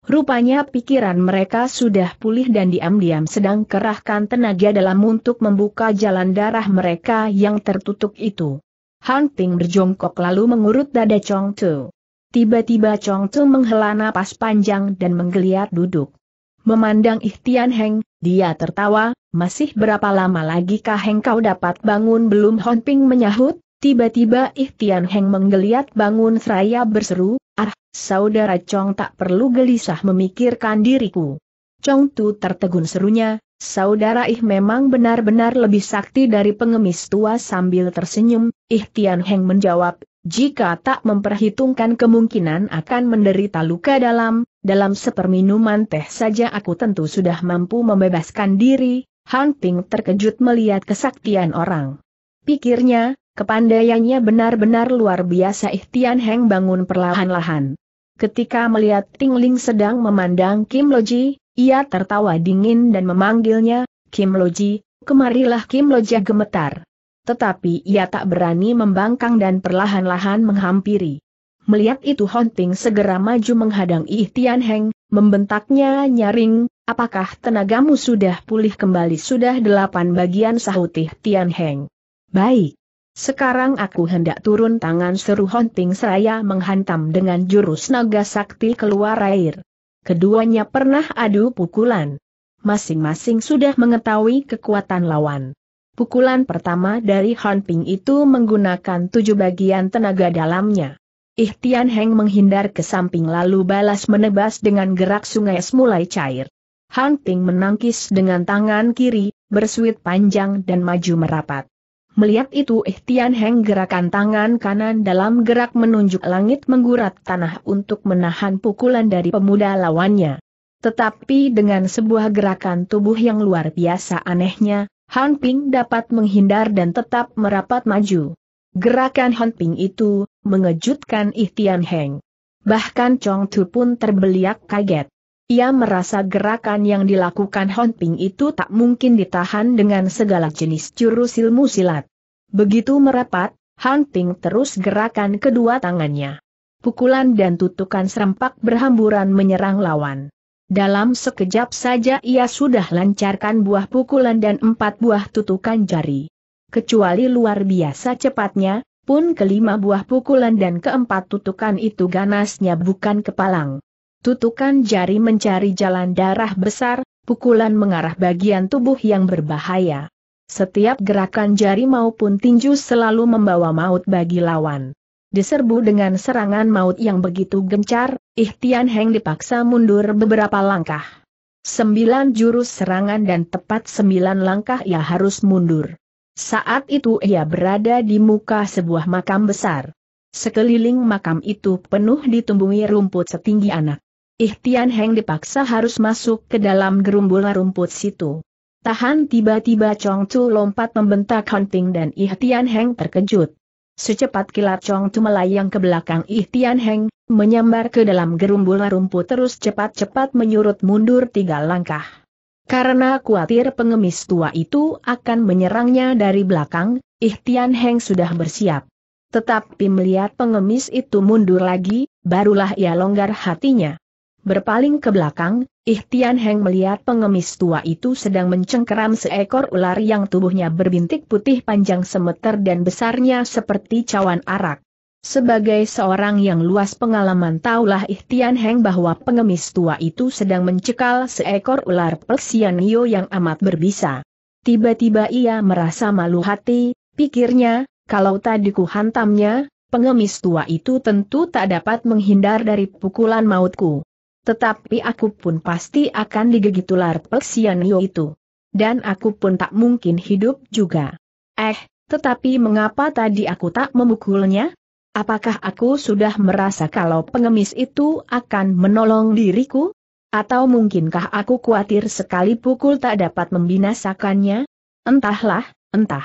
Rupanya pikiran mereka sudah pulih dan diam-diam sedang kerahkan tenaga dalam untuk membuka jalan darah mereka yang tertutup itu. Han Ping berjongkok lalu mengurut dada Chong Tu. Tiba-tiba Chong Tu menghela napas panjang dan menggeliat duduk. Memandang Ihtian Heng, dia tertawa, masih berapa lama lagi kah Heng kau dapat bangun belum Hon Ping menyahut, tiba-tiba Ihtian Heng menggeliat bangun seraya berseru, ah, saudara Chong tak perlu gelisah memikirkan diriku. Chong Tu tertegun serunya, saudara Ih memang benar-benar lebih sakti dari pengemis tua sambil tersenyum, Ihtian Heng menjawab, jika tak memperhitungkan kemungkinan akan menderita luka dalam, dalam seperminuman teh saja aku tentu sudah mampu membebaskan diri, Han Ping terkejut melihat kesaktian orang. Pikirnya, kepandaiannya benar-benar luar biasa Ihtian Heng bangun perlahan-lahan. Ketika melihat Ting Ling sedang memandang Kim Loji, ia tertawa dingin dan memanggilnya, Kim Loji, kemarilah Kim Loji gemetar tetapi ia tak berani membangkang dan perlahan-lahan menghampiri. Melihat itu Hon Ping segera maju menghadang Ih Tian Heng, membentaknya nyaring, apakah tenagamu sudah pulih kembali sudah delapan bagian sahut Ih Tian Heng. Baik. Sekarang aku hendak turun tangan seru Hon Ping seraya menghantam dengan jurus naga sakti keluar air. Keduanya pernah adu pukulan. Masing-masing sudah mengetahui kekuatan lawan. Pukulan pertama dari Han Ping itu menggunakan tujuh bagian tenaga dalamnya. Ihtian Heng menghindar ke samping lalu balas menebas dengan gerak sungai mulai cair. Han Ping menangkis dengan tangan kiri, bersuit panjang dan maju merapat. Melihat itu Ihtian Heng gerakan tangan kanan dalam gerak menunjuk langit menggurat tanah untuk menahan pukulan dari pemuda lawannya. Tetapi dengan sebuah gerakan tubuh yang luar biasa anehnya, Han Ping dapat menghindar dan tetap merapat maju. Gerakan Han Ping itu, mengejutkan Ihtian Heng. Bahkan Chong Tu pun terbeliak kaget. Ia merasa gerakan yang dilakukan Han Ping itu tak mungkin ditahan dengan segala jenis jurus ilmu silat. Begitu merapat, Han Ping terus gerakan kedua tangannya. Pukulan dan tutukan serempak berhamburan menyerang lawan. Dalam sekejap saja ia sudah lancarkan buah pukulan dan empat buah tutukan jari. Kecuali luar biasa cepatnya, pun kelima buah pukulan dan keempat tutukan itu ganasnya bukan kepalang. Tutukan jari mencari jalan darah besar, pukulan mengarah bagian tubuh yang berbahaya. Setiap gerakan jari maupun tinju selalu membawa maut bagi lawan. Diserbu dengan serangan maut yang begitu gencar, Ihtian Heng dipaksa mundur beberapa langkah. Sembilan jurus serangan dan tepat sembilan langkah ia harus mundur. Saat itu ia berada di muka sebuah makam besar. Sekeliling makam itu penuh ditumbuhi rumput setinggi anak. Ihtian Heng dipaksa harus masuk ke dalam gerumbulan rumput situ. Tahan tiba-tiba Chong Tu lompat membentak Hunting dan Ihtian Heng terkejut. Secepat kilat Chong Tu melayang ke belakang Ih Tian Heng, menyambar ke dalam gerumbulan rumput terus cepat-cepat menyurut mundur tiga langkah. Karena khawatir pengemis tua itu akan menyerangnya dari belakang, Ih Tian Heng sudah bersiap. Tetapi melihat pengemis itu mundur lagi, barulah ia longgar hatinya. Berpaling ke belakang, Ihtian Heng melihat pengemis tua itu sedang mencengkeram seekor ular yang tubuhnya berbintik putih panjang semeter dan besarnya seperti cawan arak. Sebagai seorang yang luas pengalaman taulah Ihtian Heng bahwa pengemis tua itu sedang mencekal seekor ular Persianio yang amat berbisa. Tiba-tiba ia merasa malu hati, pikirnya, kalau tadi ku hantamnya, pengemis tua itu tentu tak dapat menghindar dari pukulan mautku. Tetapi aku pun pasti akan digigit ular Pelsianio itu. Dan aku pun tak mungkin hidup juga. Eh, tetapi mengapa tadi aku tak memukulnya? Apakah aku sudah merasa kalau pengemis itu akan menolong diriku? Atau mungkinkah aku khawatir sekali pukul tak dapat membinasakannya? Entahlah, entah.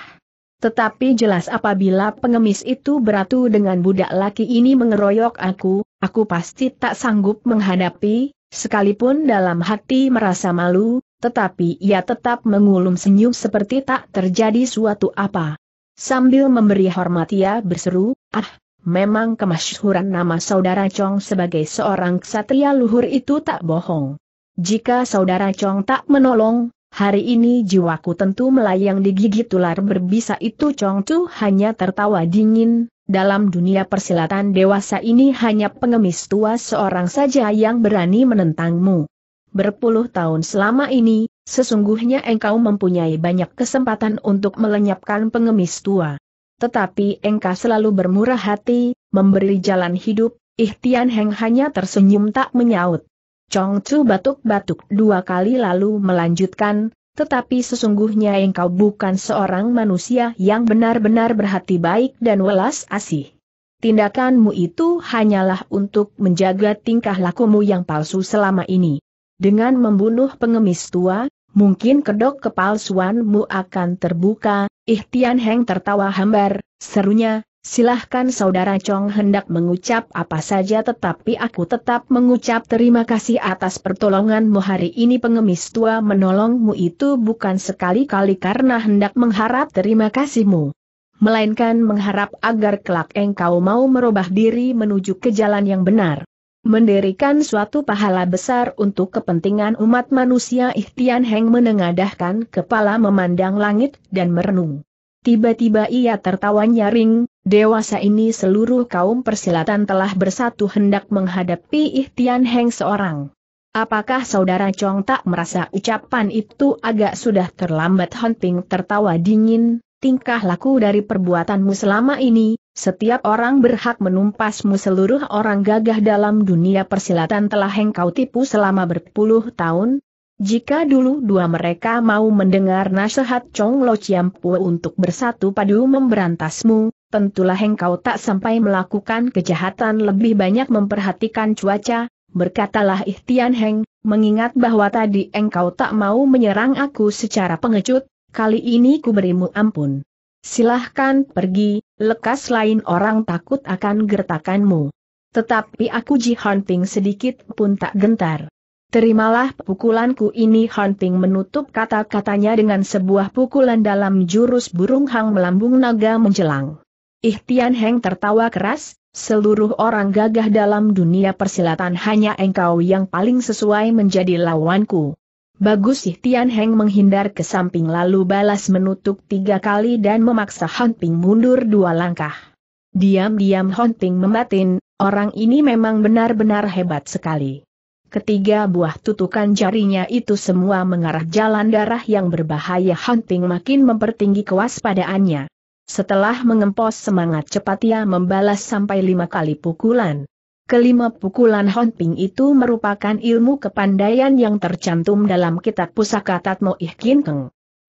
Tetapi jelas apabila pengemis itu beratu dengan budak laki ini mengeroyok aku, aku pasti tak sanggup menghadapi, sekalipun dalam hati merasa malu, tetapi ia tetap mengulum senyum seperti tak terjadi suatu apa. Sambil memberi hormat ia berseru, ah, memang kemasyhuran nama saudara Chong sebagai seorang ksatria luhur itu tak bohong. Jika saudara Chong tak menolong, Hari ini jiwaku tentu melayang digigit ular berbisa itu Chong Tu hanya tertawa dingin, dalam dunia persilatan dewasa ini hanya pengemis tua seorang saja yang berani menentangmu. Berpuluh tahun selama ini, sesungguhnya engkau mempunyai banyak kesempatan untuk melenyapkan pengemis tua. Tetapi engkau selalu bermurah hati, memberi jalan hidup, Ihtian Heng hanya tersenyum tak menyaut. Chong Chu batuk-batuk dua kali lalu melanjutkan, tetapi sesungguhnya engkau bukan seorang manusia yang benar-benar berhati baik dan welas asih. Tindakanmu itu hanyalah untuk menjaga tingkah lakumu yang palsu selama ini. Dengan membunuh pengemis tua, mungkin kedok kepalsuanmu akan terbuka, Ihtian Heng tertawa hambar, serunya, Silahkan saudara Chong hendak mengucap apa saja tetapi aku tetap mengucap terima kasih atas pertolonganmu hari ini pengemis tua menolongmu itu bukan sekali-kali karena hendak mengharap terima kasihmu. Melainkan mengharap agar kelak engkau mau merubah diri menuju ke jalan yang benar. Mendirikan suatu pahala besar untuk kepentingan umat manusia Ihtian Heng menengadahkan kepala memandang langit dan merenung. Tiba-tiba ia tertawa nyaring, dewasa ini seluruh kaum persilatan telah bersatu hendak menghadapi Ihtian Heng seorang. Apakah saudara Chong tak merasa ucapan itu agak sudah terlambat Honping tertawa dingin, tingkah laku dari perbuatanmu selama ini, setiap orang berhak menumpasmu seluruh orang gagah dalam dunia persilatan telah engkau tipu selama berpuluh tahun, jika dulu dua mereka mau mendengar nasihat Chong Lo Chiampu untuk bersatu padu memberantasmu, tentulah engkau tak sampai melakukan kejahatan lebih banyak memperhatikan cuaca, berkatalah Ihtian Heng, mengingat bahwa tadi engkau tak mau menyerang aku secara pengecut, kali ini ku berimu ampun. Silahkan pergi, lekas lain orang takut akan gertakanmu. Tetapi aku Ji Ping sedikit pun tak gentar. Terimalah pukulanku ini Hunting menutup kata-katanya dengan sebuah pukulan dalam jurus burung hang melambung naga menjelang. Ihtian Heng tertawa keras, seluruh orang gagah dalam dunia persilatan hanya engkau yang paling sesuai menjadi lawanku. Bagus Ihtian Heng menghindar ke samping lalu balas menutup tiga kali dan memaksa Hunting mundur dua langkah. Diam-diam Hunting membatin, orang ini memang benar-benar hebat sekali. Ketiga buah tutukan jarinya itu semua mengarah jalan darah yang berbahaya Hunting makin mempertinggi kewaspadaannya. Setelah mengempos semangat cepat ia membalas sampai lima kali pukulan. Kelima pukulan Hunting itu merupakan ilmu kepandaian yang tercantum dalam kitab pusaka Tatmo Ihkin.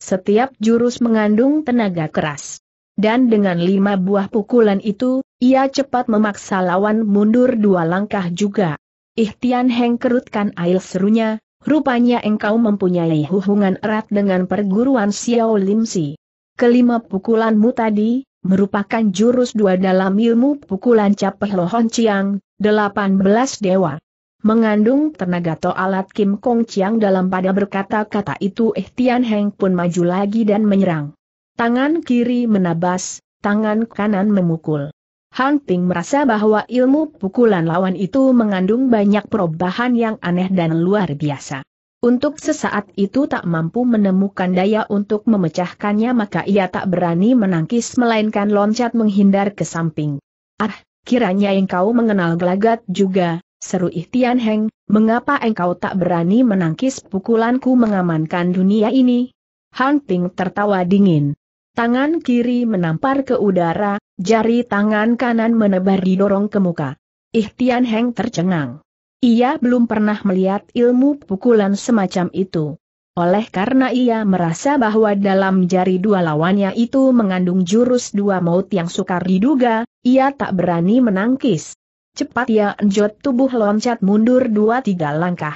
Setiap jurus mengandung tenaga keras. Dan dengan lima buah pukulan itu, ia cepat memaksa lawan mundur dua langkah juga. Ihtian Heng kerutkan air serunya, rupanya engkau mempunyai hubungan erat dengan perguruan Xiao Lim Si. Kelima pukulanmu tadi, merupakan jurus dua dalam ilmu pukulan capeh lohon ciang, 18 dewa. Mengandung tenaga to alat Kim Kong Chiang dalam pada berkata-kata itu Ihtian Heng pun maju lagi dan menyerang. Tangan kiri menabas, tangan kanan memukul. Han Ping merasa bahwa ilmu pukulan lawan itu mengandung banyak perubahan yang aneh dan luar biasa. Untuk sesaat itu tak mampu menemukan daya untuk memecahkannya maka ia tak berani menangkis melainkan loncat menghindar ke samping. Ah, kiranya engkau mengenal gelagat juga, seru Ihtian Heng, mengapa engkau tak berani menangkis pukulanku mengamankan dunia ini? Han Ping tertawa dingin. Tangan kiri menampar ke udara, jari tangan kanan menebar didorong ke muka. Ihtian Heng tercengang. Ia belum pernah melihat ilmu pukulan semacam itu. Oleh karena ia merasa bahwa dalam jari dua lawannya itu mengandung jurus dua maut yang sukar diduga, ia tak berani menangkis. Cepat ia enjot tubuh loncat mundur dua tiga langkah.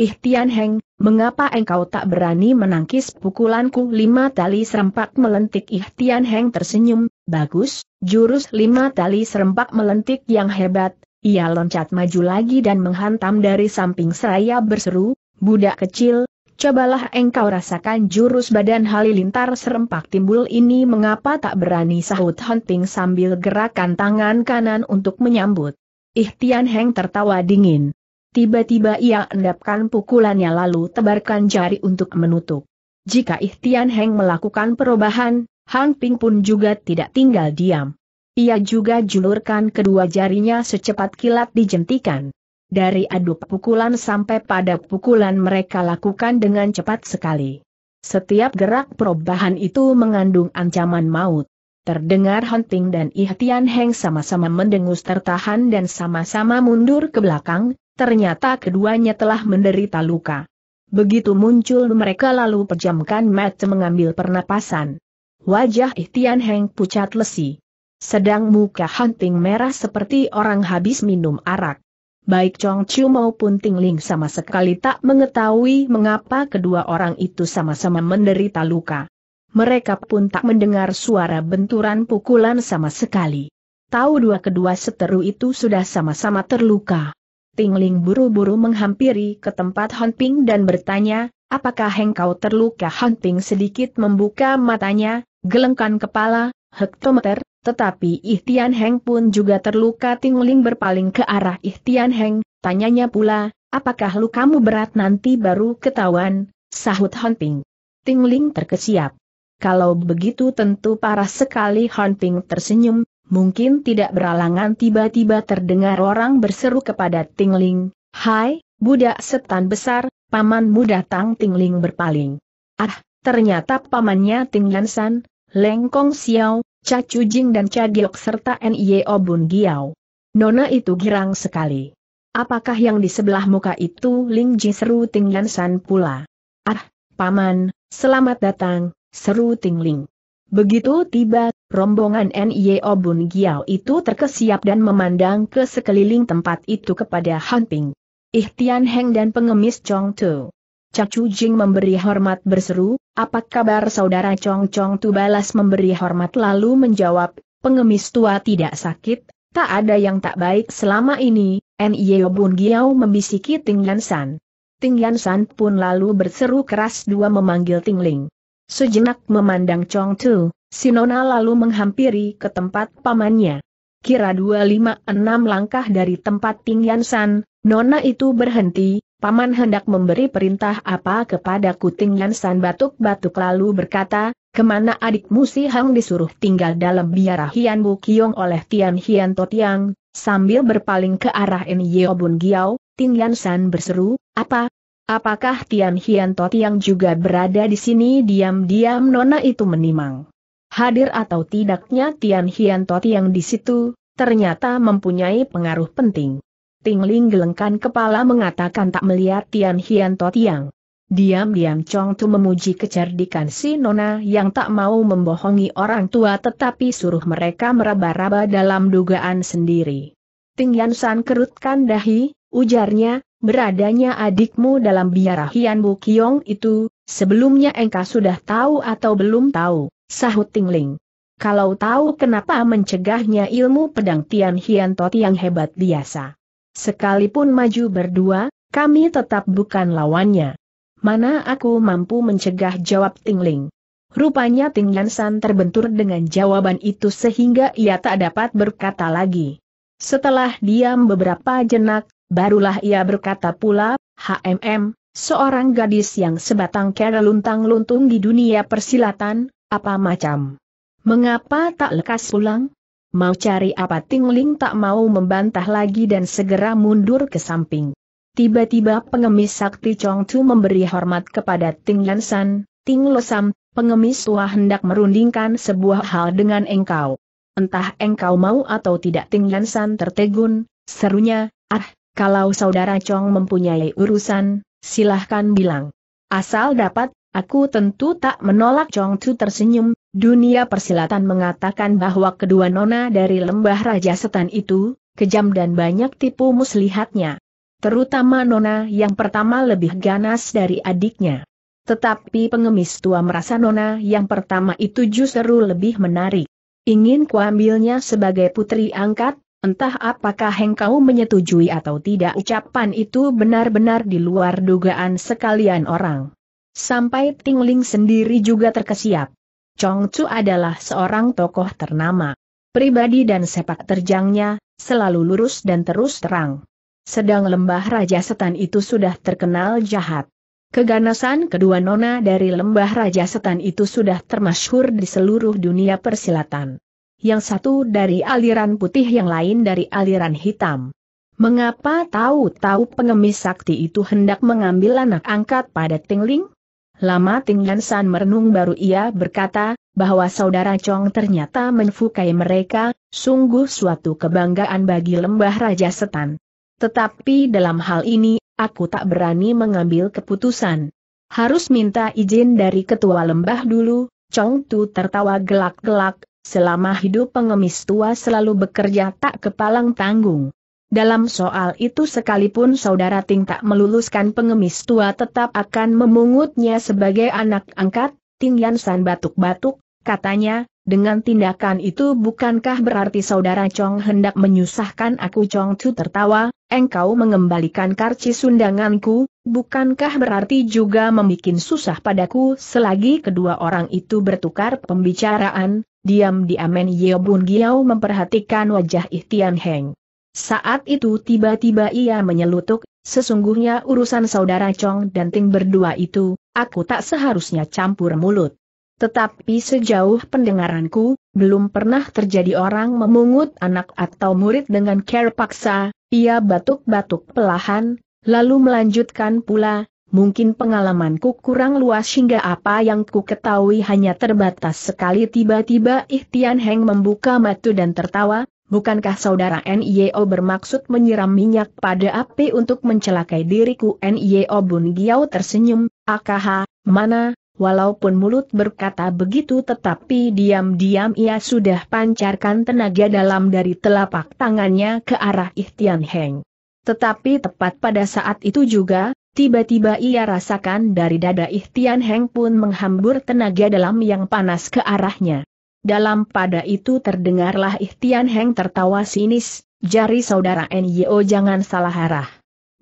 Ihtian Heng, mengapa engkau tak berani menangkis pukulanku lima tali serempak melentik Ihtian Heng tersenyum, bagus, jurus lima tali serempak melentik yang hebat, ia loncat maju lagi dan menghantam dari samping saya berseru, budak kecil, cobalah engkau rasakan jurus badan halilintar serempak timbul ini mengapa tak berani sahut Hunting sambil gerakan tangan kanan untuk menyambut. Ihtian Heng tertawa dingin. Tiba-tiba ia endapkan pukulannya lalu tebarkan jari untuk menutup. Jika Ihtian Heng melakukan perubahan, Han Ping pun juga tidak tinggal diam. Ia juga julurkan kedua jarinya secepat kilat dijentikan. Dari adu pukulan sampai pada pukulan mereka lakukan dengan cepat sekali. Setiap gerak perubahan itu mengandung ancaman maut. Terdengar Hunting dan Ihtian Heng sama-sama mendengus tertahan dan sama-sama mundur ke belakang, ternyata keduanya telah menderita luka. Begitu muncul mereka lalu pejamkan mata mengambil pernapasan. Wajah Ihtian Heng pucat lesi. Sedang muka Hunting merah seperti orang habis minum arak. Baik Chong Chu maupun Ting Ling sama sekali tak mengetahui mengapa kedua orang itu sama-sama menderita luka. Mereka pun tak mendengar suara benturan pukulan sama sekali. Tahu dua kedua seteru itu sudah sama-sama terluka. Ting Ling buru-buru menghampiri ke tempat Han Ping dan bertanya, apakah engkau terluka Han Ping sedikit membuka matanya, gelengkan kepala, hektometer, tetapi Ihtian Heng pun juga terluka Ting Ling berpaling ke arah Ihtian Heng, tanyanya pula, apakah lukamu berat nanti baru ketahuan, sahut Han Ping. Ting Ling terkesiap. Kalau begitu tentu parah sekali Han Ping tersenyum, Mungkin tidak beralangan tiba-tiba terdengar orang berseru kepada Tingling, Hai, budak setan besar, pamanmu datang Tingling berpaling. Ah, ternyata pamannya Ting San, Leng Kong Xiao, Cha Jing dan Cha Giok serta Nye Obun Giao. Nona itu girang sekali. Apakah yang di sebelah muka itu Ling Ji seru Ting San pula? Ah, paman, selamat datang, seru Ting Ling. Begitu tiba, rombongan Nye Obun Giao itu terkesiap dan memandang ke sekeliling tempat itu kepada Han Ping. Ihtian Heng dan pengemis Chong Tu. Cacu Jing memberi hormat berseru, apa kabar saudara Chong Chong Tu balas memberi hormat lalu menjawab, pengemis tua tidak sakit, tak ada yang tak baik selama ini, Nye Obun Giao membisiki Ting Yan San. Ting Yan San pun lalu berseru keras dua memanggil Ting Ling. Sejenak memandang Chong Tu, Sinona lalu menghampiri ke tempat pamannya. Kira dua lima enam langkah dari tempat Tingyan San, Nona itu berhenti, paman hendak memberi perintah apa kepada Tingyan San batuk-batuk lalu berkata, ke mana adikmu si Hang disuruh tinggal dalam biara Hian Bu Kiong oleh Tian Hian Totiang, sambil berpaling ke arah En Bun Giao, Tingyan San berseru, apa, Apakah Tian Hian Tot yang juga berada di sini diam-diam nona itu menimang. Hadir atau tidaknya Tian Hian Tot yang di situ, ternyata mempunyai pengaruh penting. Ting Ling gelengkan kepala mengatakan tak melihat Tian Hian Tot yang. Diam-diam Chong Tu memuji kecerdikan si Nona yang tak mau membohongi orang tua tetapi suruh mereka meraba-raba dalam dugaan sendiri. Ting Yan San kerutkan dahi, ujarnya, beradanya adikmu dalam biara Hian Bu Kiong itu, sebelumnya engkau sudah tahu atau belum tahu, sahut Tingling. Kalau tahu kenapa mencegahnya ilmu pedang Tian Hian Tot yang hebat biasa. Sekalipun maju berdua, kami tetap bukan lawannya. Mana aku mampu mencegah jawab Tingling. Rupanya Ting Yansan terbentur dengan jawaban itu sehingga ia tak dapat berkata lagi. Setelah diam beberapa jenak, barulah ia berkata pula, HMM, seorang gadis yang sebatang kera luntang-luntung di dunia persilatan, apa macam? Mengapa tak lekas pulang? Mau cari apa Ting Ling tak mau membantah lagi dan segera mundur ke samping. Tiba-tiba pengemis sakti Chong Tu memberi hormat kepada Ting Yansan, Ting Losam, pengemis tua hendak merundingkan sebuah hal dengan engkau. Entah engkau mau atau tidak Ting Yansan tertegun, serunya, ah, kalau saudara Chong mempunyai urusan, silahkan bilang. Asal dapat, aku tentu tak menolak Chong Tu tersenyum, dunia persilatan mengatakan bahwa kedua nona dari lembah Raja Setan itu, kejam dan banyak tipu muslihatnya. Terutama nona yang pertama lebih ganas dari adiknya. Tetapi pengemis tua merasa nona yang pertama itu justru lebih menarik. Ingin kuambilnya sebagai putri angkat, entah apakah engkau menyetujui atau tidak ucapan itu benar-benar di luar dugaan sekalian orang. Sampai Tingling sendiri juga terkesiap. Chong Chu adalah seorang tokoh ternama. Pribadi dan sepak terjangnya, selalu lurus dan terus terang. Sedang lembah Raja Setan itu sudah terkenal jahat. Keganasan kedua nona dari lembah Raja Setan itu sudah termasyhur di seluruh dunia persilatan. Yang satu dari aliran putih yang lain dari aliran hitam. Mengapa tahu-tahu pengemis sakti itu hendak mengambil anak angkat pada Tingling? Lama Ting San merenung baru ia berkata, bahwa saudara Chong ternyata menfukai mereka, sungguh suatu kebanggaan bagi lembah Raja Setan. Tetapi dalam hal ini, aku tak berani mengambil keputusan. Harus minta izin dari ketua lembah dulu, Chong Tu tertawa gelak-gelak, selama hidup pengemis tua selalu bekerja tak kepalang tanggung. Dalam soal itu sekalipun saudara Ting tak meluluskan pengemis tua tetap akan memungutnya sebagai anak angkat, Ting Yansan batuk-batuk, katanya, dengan tindakan itu bukankah berarti saudara Chong hendak menyusahkan aku Chong Tu tertawa, engkau mengembalikan karcis undanganku, bukankah berarti juga membuat susah padaku selagi kedua orang itu bertukar pembicaraan, diam-diamen Bun Giao memperhatikan wajah Ihtian Heng. Saat itu tiba-tiba ia menyelutuk, sesungguhnya urusan saudara Chong dan Ting berdua itu, aku tak seharusnya campur mulut. Tetapi sejauh pendengaranku, belum pernah terjadi orang memungut anak atau murid dengan care paksa, ia batuk-batuk pelahan, lalu melanjutkan pula, mungkin pengalamanku kurang luas hingga apa yang ku ketahui hanya terbatas sekali tiba-tiba Ihtian Heng membuka mata dan tertawa, bukankah saudara NIO bermaksud menyiram minyak pada api untuk mencelakai diriku NIO Bun Giao tersenyum, akaha, mana, Walaupun mulut berkata begitu tetapi diam-diam ia sudah pancarkan tenaga dalam dari telapak tangannya ke arah Ihtian Heng. Tetapi tepat pada saat itu juga, tiba-tiba ia rasakan dari dada Ihtian Heng pun menghambur tenaga dalam yang panas ke arahnya. Dalam pada itu terdengarlah Ihtian Heng tertawa sinis, jari saudara NYO jangan salah arah.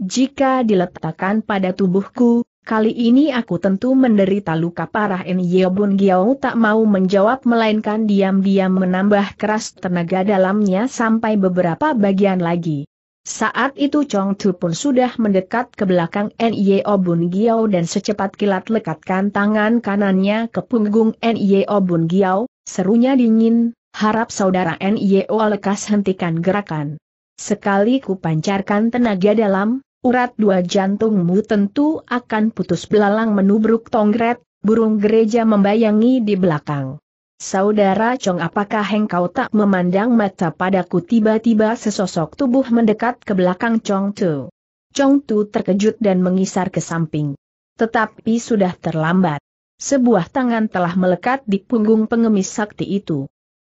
Jika diletakkan pada tubuhku, Kali ini aku tentu menderita luka parah En Bun Giao tak mau menjawab melainkan diam-diam menambah keras tenaga dalamnya sampai beberapa bagian lagi. Saat itu Chong Tu pun sudah mendekat ke belakang N.I.O. Bun Giao dan secepat kilat lekatkan tangan kanannya ke punggung N.I.O. Bun Giao, serunya dingin, harap saudara N.I.O. lekas hentikan gerakan. Sekali ku pancarkan tenaga dalam, urat dua jantungmu tentu akan putus belalang menubruk tongret, burung gereja membayangi di belakang. Saudara Chong apakah engkau tak memandang mata padaku tiba-tiba sesosok tubuh mendekat ke belakang Chong Tu. Chong Tu terkejut dan mengisar ke samping. Tetapi sudah terlambat. Sebuah tangan telah melekat di punggung pengemis sakti itu.